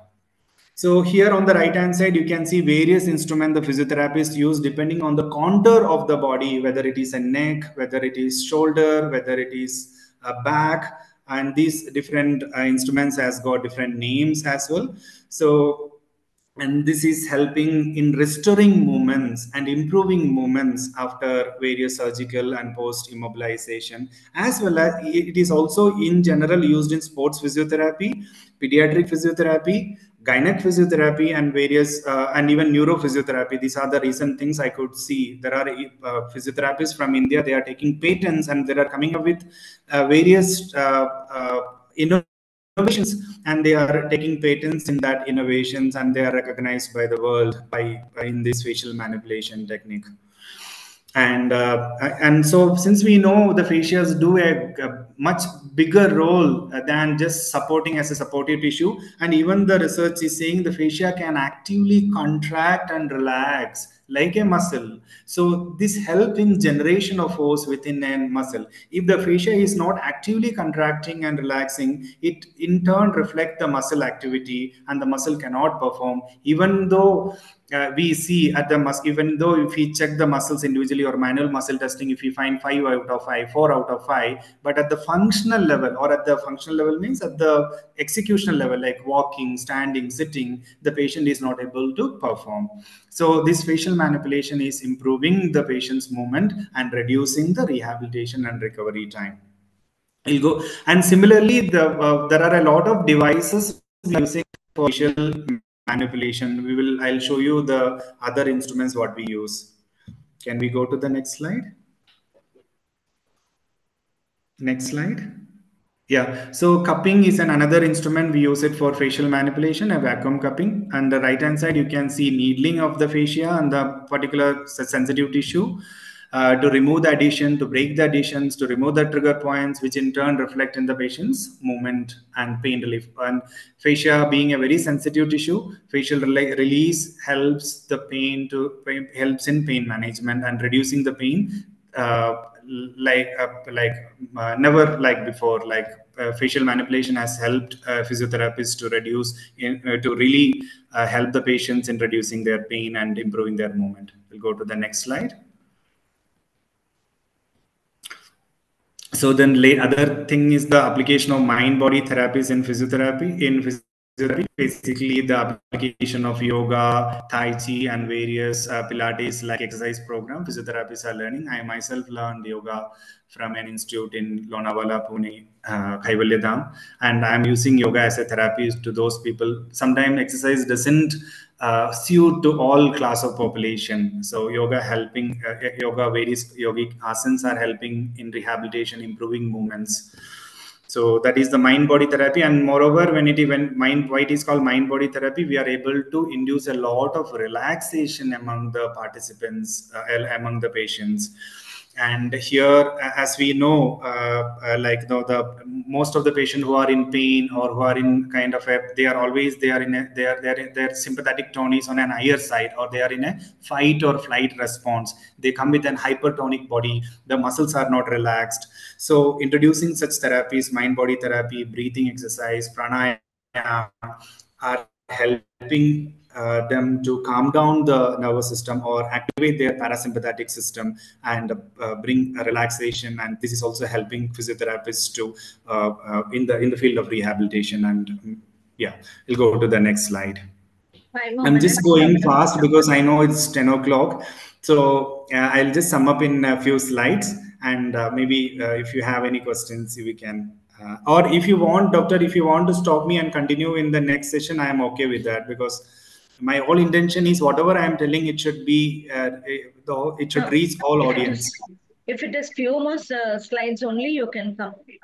So here on the right hand side, you can see various instruments the physiotherapist use depending on the contour of the body, whether it is a neck, whether it is shoulder, whether it is a back, and these different uh, instruments has got different names as well. So and this is helping in restoring movements and improving movements after various surgical and post immobilization as well as it is also in general used in sports physiotherapy pediatric physiotherapy gynec physiotherapy and various uh, and even neurophysiotherapy. These are the recent things i could see. There are uh, physiotherapists from india they are taking patents and they are coming up with uh, various uh, uh, innovations and they are taking patents in that innovations and they are recognized by the world by, by in this facial manipulation technique. And uh, and so since we know the fascias do a, a, much bigger role than just supporting as a supportive tissue and even the research is saying the fascia can actively contract and relax like a muscle. So this help in generation of force within a muscle. If the fascia is not actively contracting and relaxing it in turn reflect the muscle activity and the muscle cannot perform. Even though uh, we see at the muscle, even though if we check the muscles individually or manual muscle testing, if we find five out of five, four out of five, but at the functional level or at the functional level means at the executional level, like walking, standing, sitting, the patient is not able to perform. So this facial manipulation is improving the patient's movement and reducing the rehabilitation and recovery time. We'll go and similarly, the uh, there are a lot of devices using facial manipulation. We will, I'll show you the other instruments what we use. Can we go to the next slide? Next slide. Yeah, so cupping is an another instrument. We use it for facial manipulation, a vacuum cupping. And the right hand side, you can see needling of the fascia and the particular sensitive tissue uh, to remove the adhesion, to break the adhesions, to remove the trigger points, which in turn reflect in the patient's movement and pain relief. And fascia being a very sensitive tissue, facial release helps the pain to helps in pain management and reducing the pain uh, like uh, like uh, never like before. Like uh, facial manipulation has helped uh, physiotherapists to reduce in, uh, to really help the patients in reducing their pain and improving their movement. We'll go to the next slide so then other thing is the application of mind body therapies in physiotherapy in physiotherapy basically the application of yoga tai chi and various uh, pilates like exercise program. Physiotherapists are learning. I myself learned yoga from an institute in lonavala pune uh, and i'm using yoga as a therapy to those people. Sometimes exercise doesn't uh, suit to all class of population. So yoga helping, uh, yoga various yogic asanas are helping in rehabilitation, improving movements. So that is the mind body therapy. And moreover, when it even mind, why it is called mind body therapy, we are able to induce a lot of relaxation among the participants, uh, among the patients and here as we know uh, uh, like the, the most of the patients who are in pain or who are in kind of a they are always they are in a they are their their sympathetic tone is on an higher side or they are in a fight or flight response. They come with an hypertonic body. The muscles are not relaxed. So introducing such therapies mind body therapy breathing exercise pranayama are helping uh, them to calm down the nervous system or activate their parasympathetic system and uh, bring relaxation. And this is also helping physiotherapists to uh, uh, in the in the field of rehabilitation. And um, yeah we'll go to the next slide. I'm just going fast because i know it's 10 o'clock. So uh, i'll just sum up in a few slides. And uh, maybe if you have any questions we can or if you want doctor if you want to stop me and continue in the next session i am okay with that because my whole intention is whatever i am telling it should be uh, it should reach all audience. if it is few more uh, slides only you can complete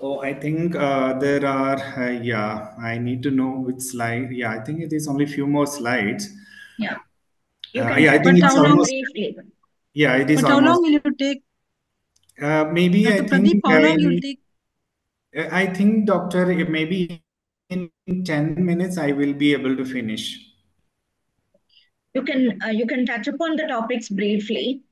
oh i think uh, there are uh, yeah i need to know which slide. Yeah i think it is only few more slides. Yeah. You uh, can yeah i think it's almost briefly. yeah it is but almost, how long will you take? Uh, maybe Dr. i Pradeep, think how long you will take? I think doctor maybe in 10 minutes i will be able to finish. You can uh, you can touch upon the topics briefly.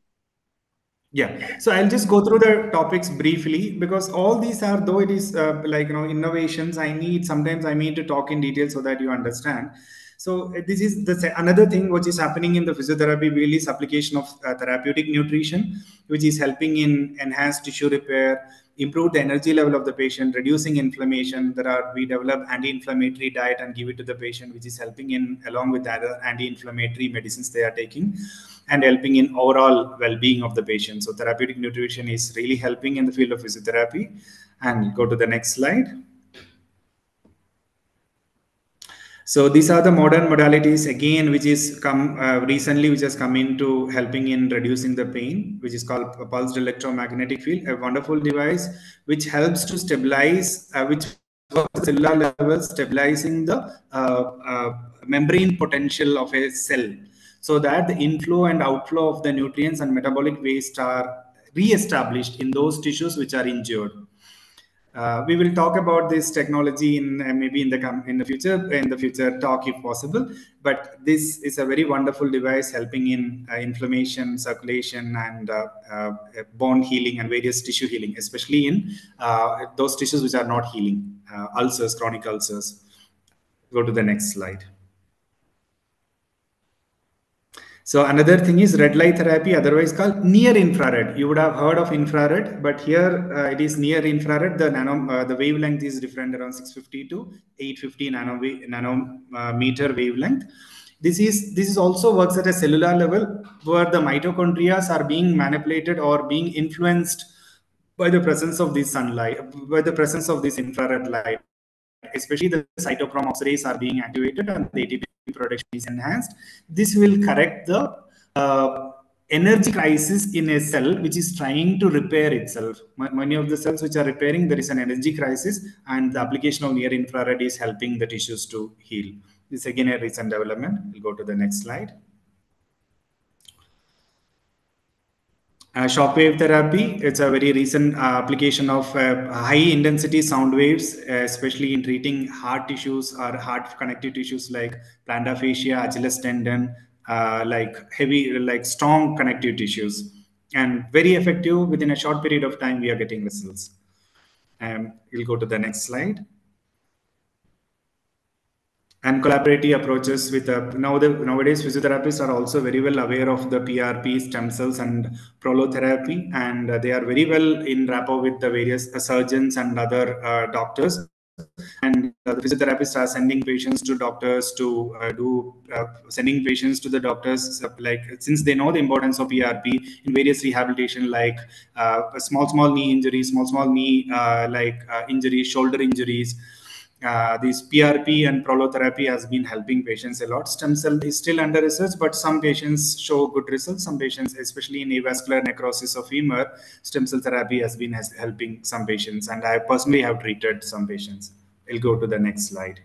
Yeah. So i'll just go through the topics briefly because all these are though it is uh, like you know innovations i need sometimes i need to talk in detail so that you understand. So uh, this is the another thing which is happening in the physiotherapy really is application of uh, therapeutic nutrition which is helping in enhanced tissue repair improve the energy level of the patient, reducing inflammation. There are we develop anti-inflammatory diet and give it to the patient, which is helping in along with the other anti-inflammatory medicines they are taking and helping in overall well-being of the patient. So therapeutic nutrition is really helping in the field of physiotherapy. And go to the next slide. So these are the modern modalities again, which is come uh, recently, which has come into helping in reducing the pain, which is called a pulsed electromagnetic field, a wonderful device which helps to stabilize, uh, which cellular level, stabilizing the uh, uh, membrane potential of a cell, so that the inflow and outflow of the nutrients and metabolic waste are re-established in those tissues which are injured. Uh, we will talk about this technology in uh, maybe in the in the future in the future talk if possible. But this is a very wonderful device helping in uh, inflammation circulation and uh, uh, bone healing and various tissue healing especially in uh, those tissues which are not healing ulcers chronic ulcers. Go to the next slide So another thing is red light therapy, otherwise called near infrared. You would have heard of infrared, but here uh, it is near infrared. The nano, uh, the wavelength is different around 650 to 850 nanometer wavelength. This is this is also works at a cellular level where the mitochondria are being manipulated or being influenced by the presence of this sunlight, by the presence of this infrared light. Especially the cytochrome oxidase are being activated and the ATP production is enhanced. This will correct the uh, energy crisis in a cell which is trying to repair itself. Many of the cells which are repairing, there is an energy crisis, and the application of near infrared is helping the tissues to heal. This is again a recent development. We'll go to the next slide. Shockwave therapy, it's a very recent uh, application of uh, high intensity sound waves, uh, especially in treating heart tissues or heart connective tissues like plantar fascia, Achilles tendon, uh, like heavy, like strong connective tissues. And very effective within a short period of time, we are getting results. Um, we'll go to the next slide and collaborative approaches with uh, now the nowadays physiotherapists are also very well aware of the PRP stem cells and prolotherapy. And uh, they are very well in rapport with the various uh, surgeons and other uh, doctors. And uh, the physiotherapists are sending patients to doctors to uh, do sending patients to the doctors like since they know the importance of PRP in various rehabilitation like small small knee injuries small small knee like injuries shoulder injuries uh, this PRP and prolotherapy has been helping patients a lot. Stem cell is still under research, but some patients show good results. Some patients, especially in avascular necrosis of femur, stem cell therapy has been helping some patients. And I personally have treated some patients. I'll go to the next slide.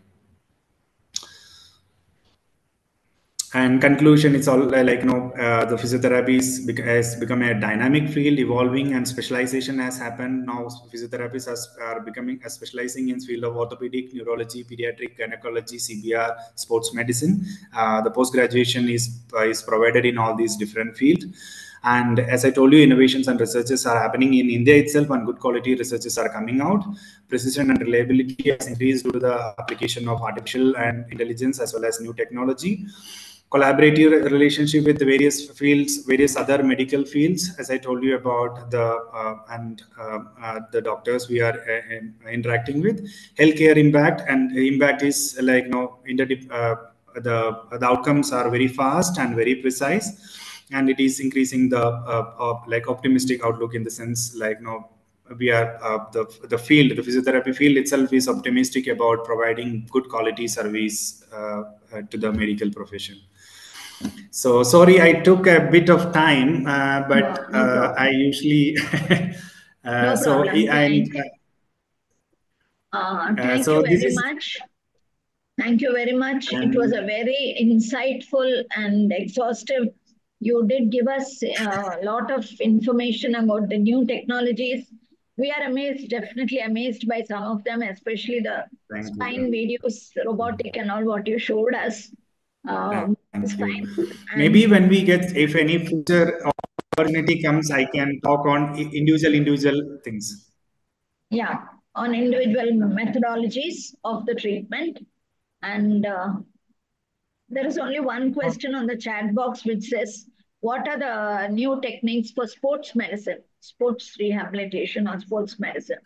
And conclusion it's all like you know uh, the physiotherapy has become a dynamic field evolving and specialization has happened. Now physiotherapists are becoming uh, specializing in field of orthopedic neurology pediatric gynecology cbr sports medicine. Uh, the post graduation is uh, is provided in all these different fields. And as I told you, innovations and researches are happening in India itself, and good quality researches are coming out. Precision and reliability has increased due to the application of artificial and intelligence as well as new technology collaborative relationship with various fields, various other medical fields. As I told you about the uh, and uh, uh, the doctors we are uh, interacting with, healthcare impact and impact is like you know uh, the the outcomes are very fast and very precise, and it is increasing the like optimistic outlook in the sense like you know we are uh, the the field the physiotherapy field itself is optimistic about providing good quality service uh, uh, to the medical profession so sorry, I took a bit of time, uh, but no, no uh, I usually uh, no so I. Uh, thank you very is... much. Thank you very much. it was a very insightful and exhaustive. You did give us a lot of information about the new technologies. We are amazed, definitely amazed by some of them, especially the Thank spine you. videos, robotic and all what you showed us. Um, Maybe when we get, if any future opportunity comes, I can talk on individual individual things. Yeah, on individual methodologies of the treatment. And uh, there is only one question on the chat box which says, what are the new techniques for sports medicine, sports rehabilitation or sports medicine?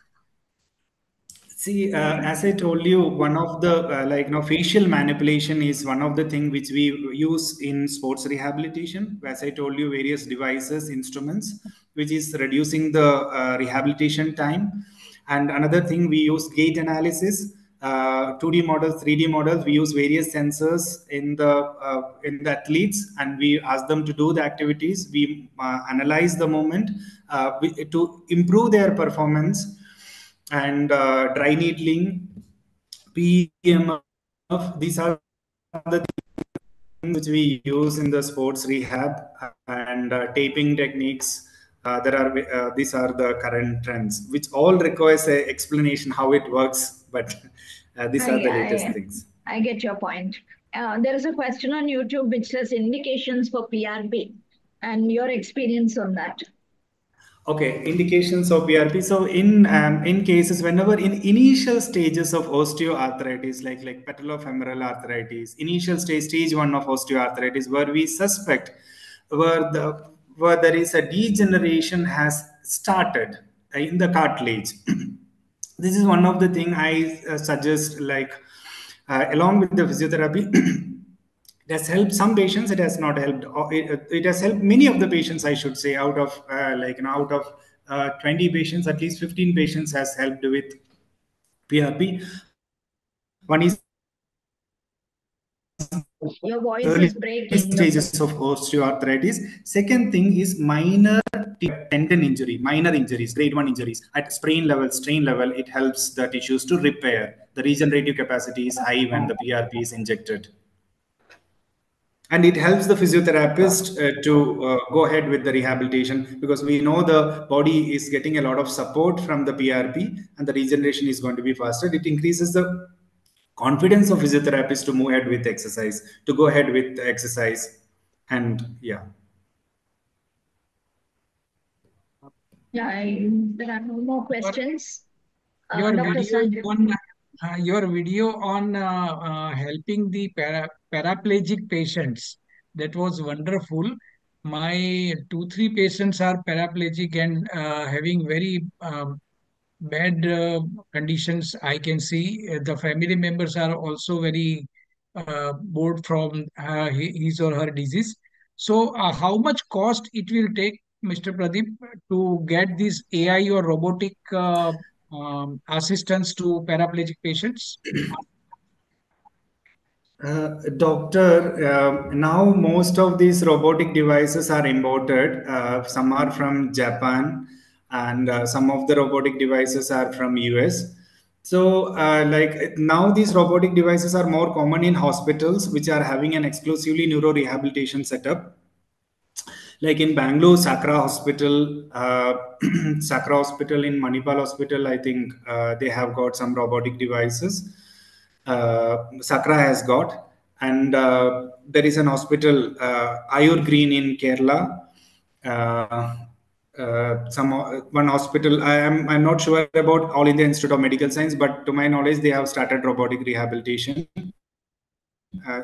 See, uh, as I told you, one of the uh, like you know fascial manipulation is one of the thing which we use in sports rehabilitation. As I told you, various devices, instruments, which is reducing the uh, rehabilitation time. And another thing, we use gait analysis, 2D uh, models, 3D models. We use various sensors in the uh, in the athletes, and we ask them to do the activities. We uh, analyze the moment to improve their performance and uh, dry needling, PEMF. These are the things which we use in the sports rehab and uh, taping techniques. Uh, there are uh, these are the current trends, which all requires an explanation how it works. But uh, these are the latest I, things. I get your point. Uh, there is a question on YouTube which says indications for PRP and your experience on that. Okay, indications of PRP. So in um, in cases whenever in initial stages of osteoarthritis, like like patellofemoral arthritis, initial stage stage one of osteoarthritis, where we suspect where the where there is a degeneration has started in the cartilage. this is one of the thing I uh, suggest, like uh, along with the physiotherapy. it has helped some patients it has not helped it, it has helped many of the patients i should say out of uh, like you know out of uh, 20 patients at least 15 patients has helped with prp one is your voice is breaking stages of osteoarthritis. Second thing is minor tendon injury minor injuries grade 1 injuries. At sprain level strain level it helps the tissues to repair. The regenerative capacity is high when the prp is injected and it helps the physiotherapist uh, to uh, go ahead with the rehabilitation because we know the body is getting a lot of support from the PRP and the regeneration is going to be faster. It increases the confidence of physiotherapists to move ahead with exercise, to go ahead with exercise. And yeah. Yeah, I, there are no more questions. Your, uh, video on, uh, your video on uh, uh, helping the para paraplegic patients. That was wonderful. My two, three patients are paraplegic and uh, having very um, bad uh, conditions. I can see the family members are also very bored from his or her disease. So, how much cost it will take, Mr. Pradeep, to get this AI or robotic uh, um, assistance to paraplegic patients? Uh, doctor, uh, now most of these robotic devices are imported. Uh, some are from Japan, and uh, some of the robotic devices are from US. So, uh, like now, these robotic devices are more common in hospitals, which are having an exclusively neuro rehabilitation setup. Like in Bangalore, Sakra Hospital, Sakra Hospital in Manipal Hospital, I think they have got some robotic devices uh, Sakra has got. And uh, there is an hospital, uh, Ayur Green in Kerala. Uh, some one hospital i am i'm not sure about all india institute of medical science but to my knowledge they have started robotic rehabilitation uh,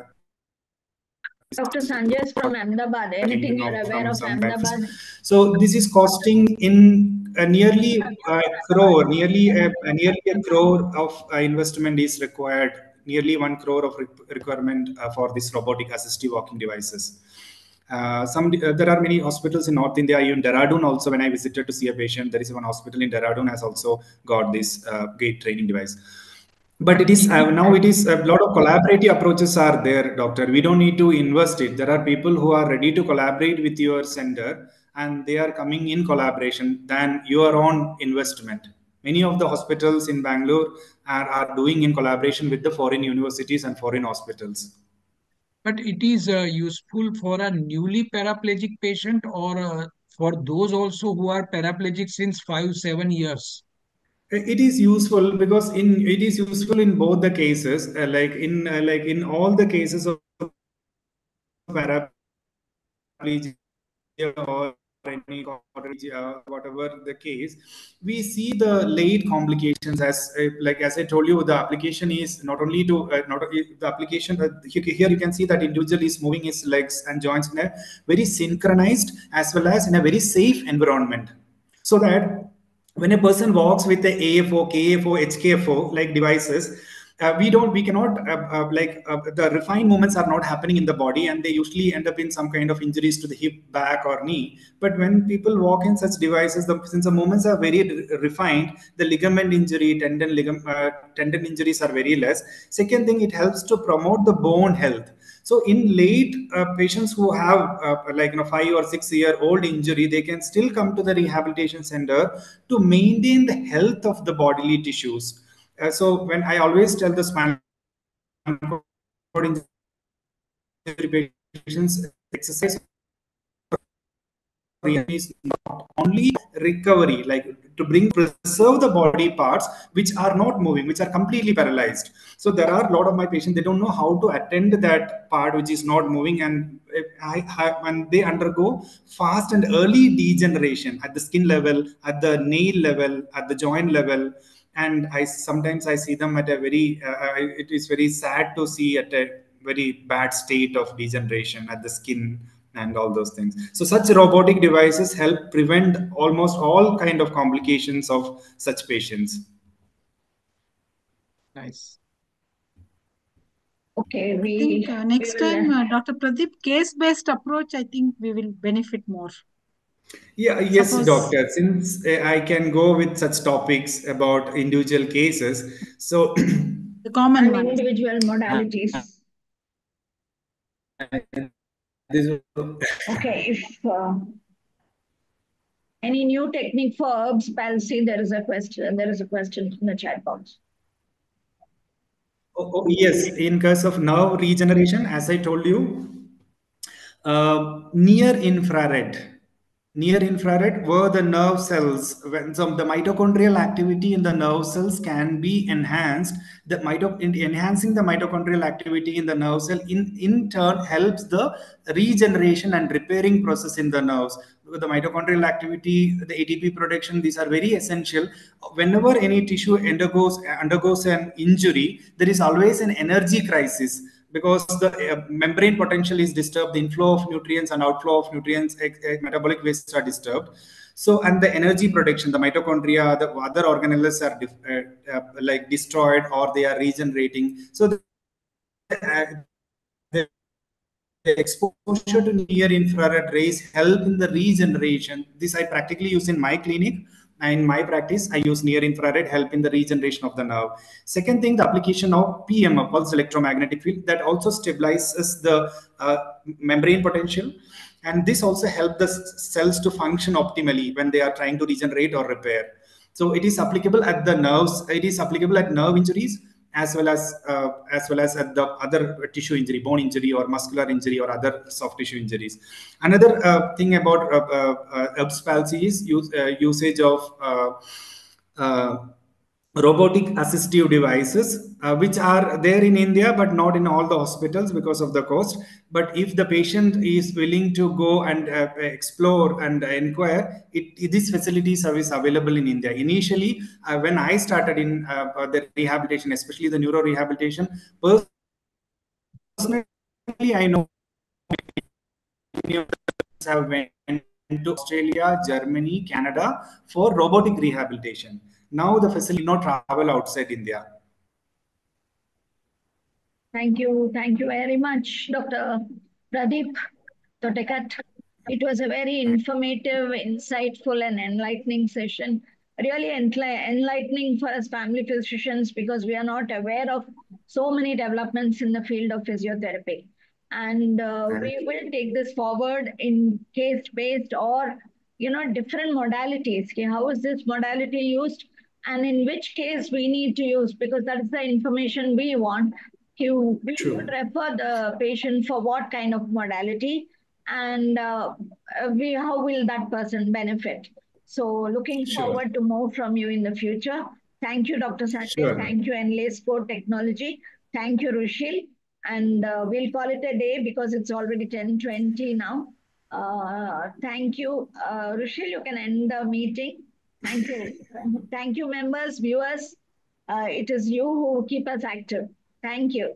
Dr. Sanjay is from Ahmedabad. Anything you're aware of Ahmedabad? So this is costing in uh, nearly a crore, nearly a, nearly a crore of uh, investment is required. Nearly one crore of re requirement uh, for this robotic assistive walking devices. Uh, some uh, there are many hospitals in North India. Even Dehradun also, when I visited to see a patient, there is one hospital in Dehradun has also got this uh, gait training device but it is uh, now it is a lot of collaborative approaches are there doctor. We don't need to invest it. There are people who are ready to collaborate with your center and they are coming in collaboration than your own investment. Many of the hospitals in bangalore are, are doing in collaboration with the foreign universities and foreign hospitals. But it is uh, useful for a newly paraplegic patient or uh, for those also who are paraplegic since 5 7 years it is useful because in it is useful in both the cases uh, like in uh, like in all the cases of paraplegia or any uh, whatever the case we see the late complications as uh, like as i told you the application is not only to uh, not the application uh, here you can see that individual is moving his legs and joints in a very synchronized as well as in a very safe environment. So that when a person walks with the AFO, KFO, HKFO like devices, uh, we don't, we cannot, uh, uh, like uh, the refined movements are not happening in the body and they usually end up in some kind of injuries to the hip, back, or knee. But when people walk in such devices, the, since the movements are very refined, the ligament injury, tendon, ligament, uh, tendon injuries are very less. Second thing, it helps to promote the bone health so in late uh, patients who have uh, like you know five or six year old injury, they can still come to the rehabilitation center to maintain the health of the bodily tissues. Uh, so when I always tell the spinal cord injury patients, exercise is not only recovery, like to bring preserve the body parts which are not moving, which are completely paralyzed. So there are a lot of my patients they don't know how to attend that part which is not moving, and I, I, when they undergo fast and early degeneration at the skin level, at the nail level, at the joint level and i sometimes i see them at a very uh, it is very sad to see at a very bad state of degeneration at the skin and all those things. So such robotic devices help prevent almost all kind of complications of such patients. Nice. Okay we I think uh, next will, time uh, dr pradeep case based approach i think we will benefit more yeah yes Suppose- doctor. Since uh, i can go with such topics about individual cases so the common and one. individual modalities. This okay if uh, any new technique for Erb's palsy there is a question there is a question in the chat box. Oh, oh, yes, in case of nerve regeneration, as I told you, uh, near infrared, near infrared, were the nerve cells, when some the mitochondrial activity in the nerve cells can be enhanced, the mito, in, enhancing the mitochondrial activity in the nerve cell in, in turn helps the regeneration and repairing process in the nerves. The mitochondrial activity, the ATP production, these are very essential. Whenever any tissue undergoes undergoes an injury, there is always an energy crisis because the uh, membrane potential is disturbed, the inflow of nutrients and outflow of nutrients, ex- eh, metabolic wastes are disturbed. So, and the energy production, the mitochondria, the other organelles are uh, uh, like destroyed or they are regenerating. So, the, uh, the exposure to near infrared rays help in the regeneration. This I practically use in my clinic. In my practice, I use near infrared help in the regeneration of the nerve. Second thing, the application of PEMF, pulse electromagnetic field, that also stabilizes the uh, membrane potential. And this also helps the cells to function optimally when they are trying to regenerate or repair. So it is applicable at the nerves. It is applicable at nerve injuries as well as uh, as well as at the other tissue injury, bone injury or muscular injury or other soft tissue injuries. Another uh, thing about uh, uh, uh, palsy is use, uh, usage of uh, robotic assistive devices, uh, which are there in India but not in all the hospitals because of the cost. But if the patient is willing to go and uh, explore and inquire, it, it- this facility service available in India. Initially, uh, when I started in uh, uh, the rehabilitation, especially the neuro rehabilitation, personally, I know many have went to Australia, Germany, Canada for robotic rehabilitation. Now the facility not travel outside India. Thank you. Thank you very much, Dr. Pradeep Thotekat. It was a very informative, insightful, and enlightening session. Really enlightening for us family physicians because we are not aware of so many developments in the field of physiotherapy. And uh, we will take this forward in case-based or you know different modalities. Okay, How is this modality used, and in which case we need to use because that is the information we want. You we would refer the patient for what kind of modality and uh, we how will that person benefit? So looking Sure. forward to more from you in the future. Thank you dr sanjay Sure. thank you enlay sport technology. Thank you rushil. And uh, we'll call it a day because it's already 10:20 now. Uh, thank you. Uh, rushil you can end the meeting thank you. Thank you members viewers. Uh, it is you who keep us active. Thank you.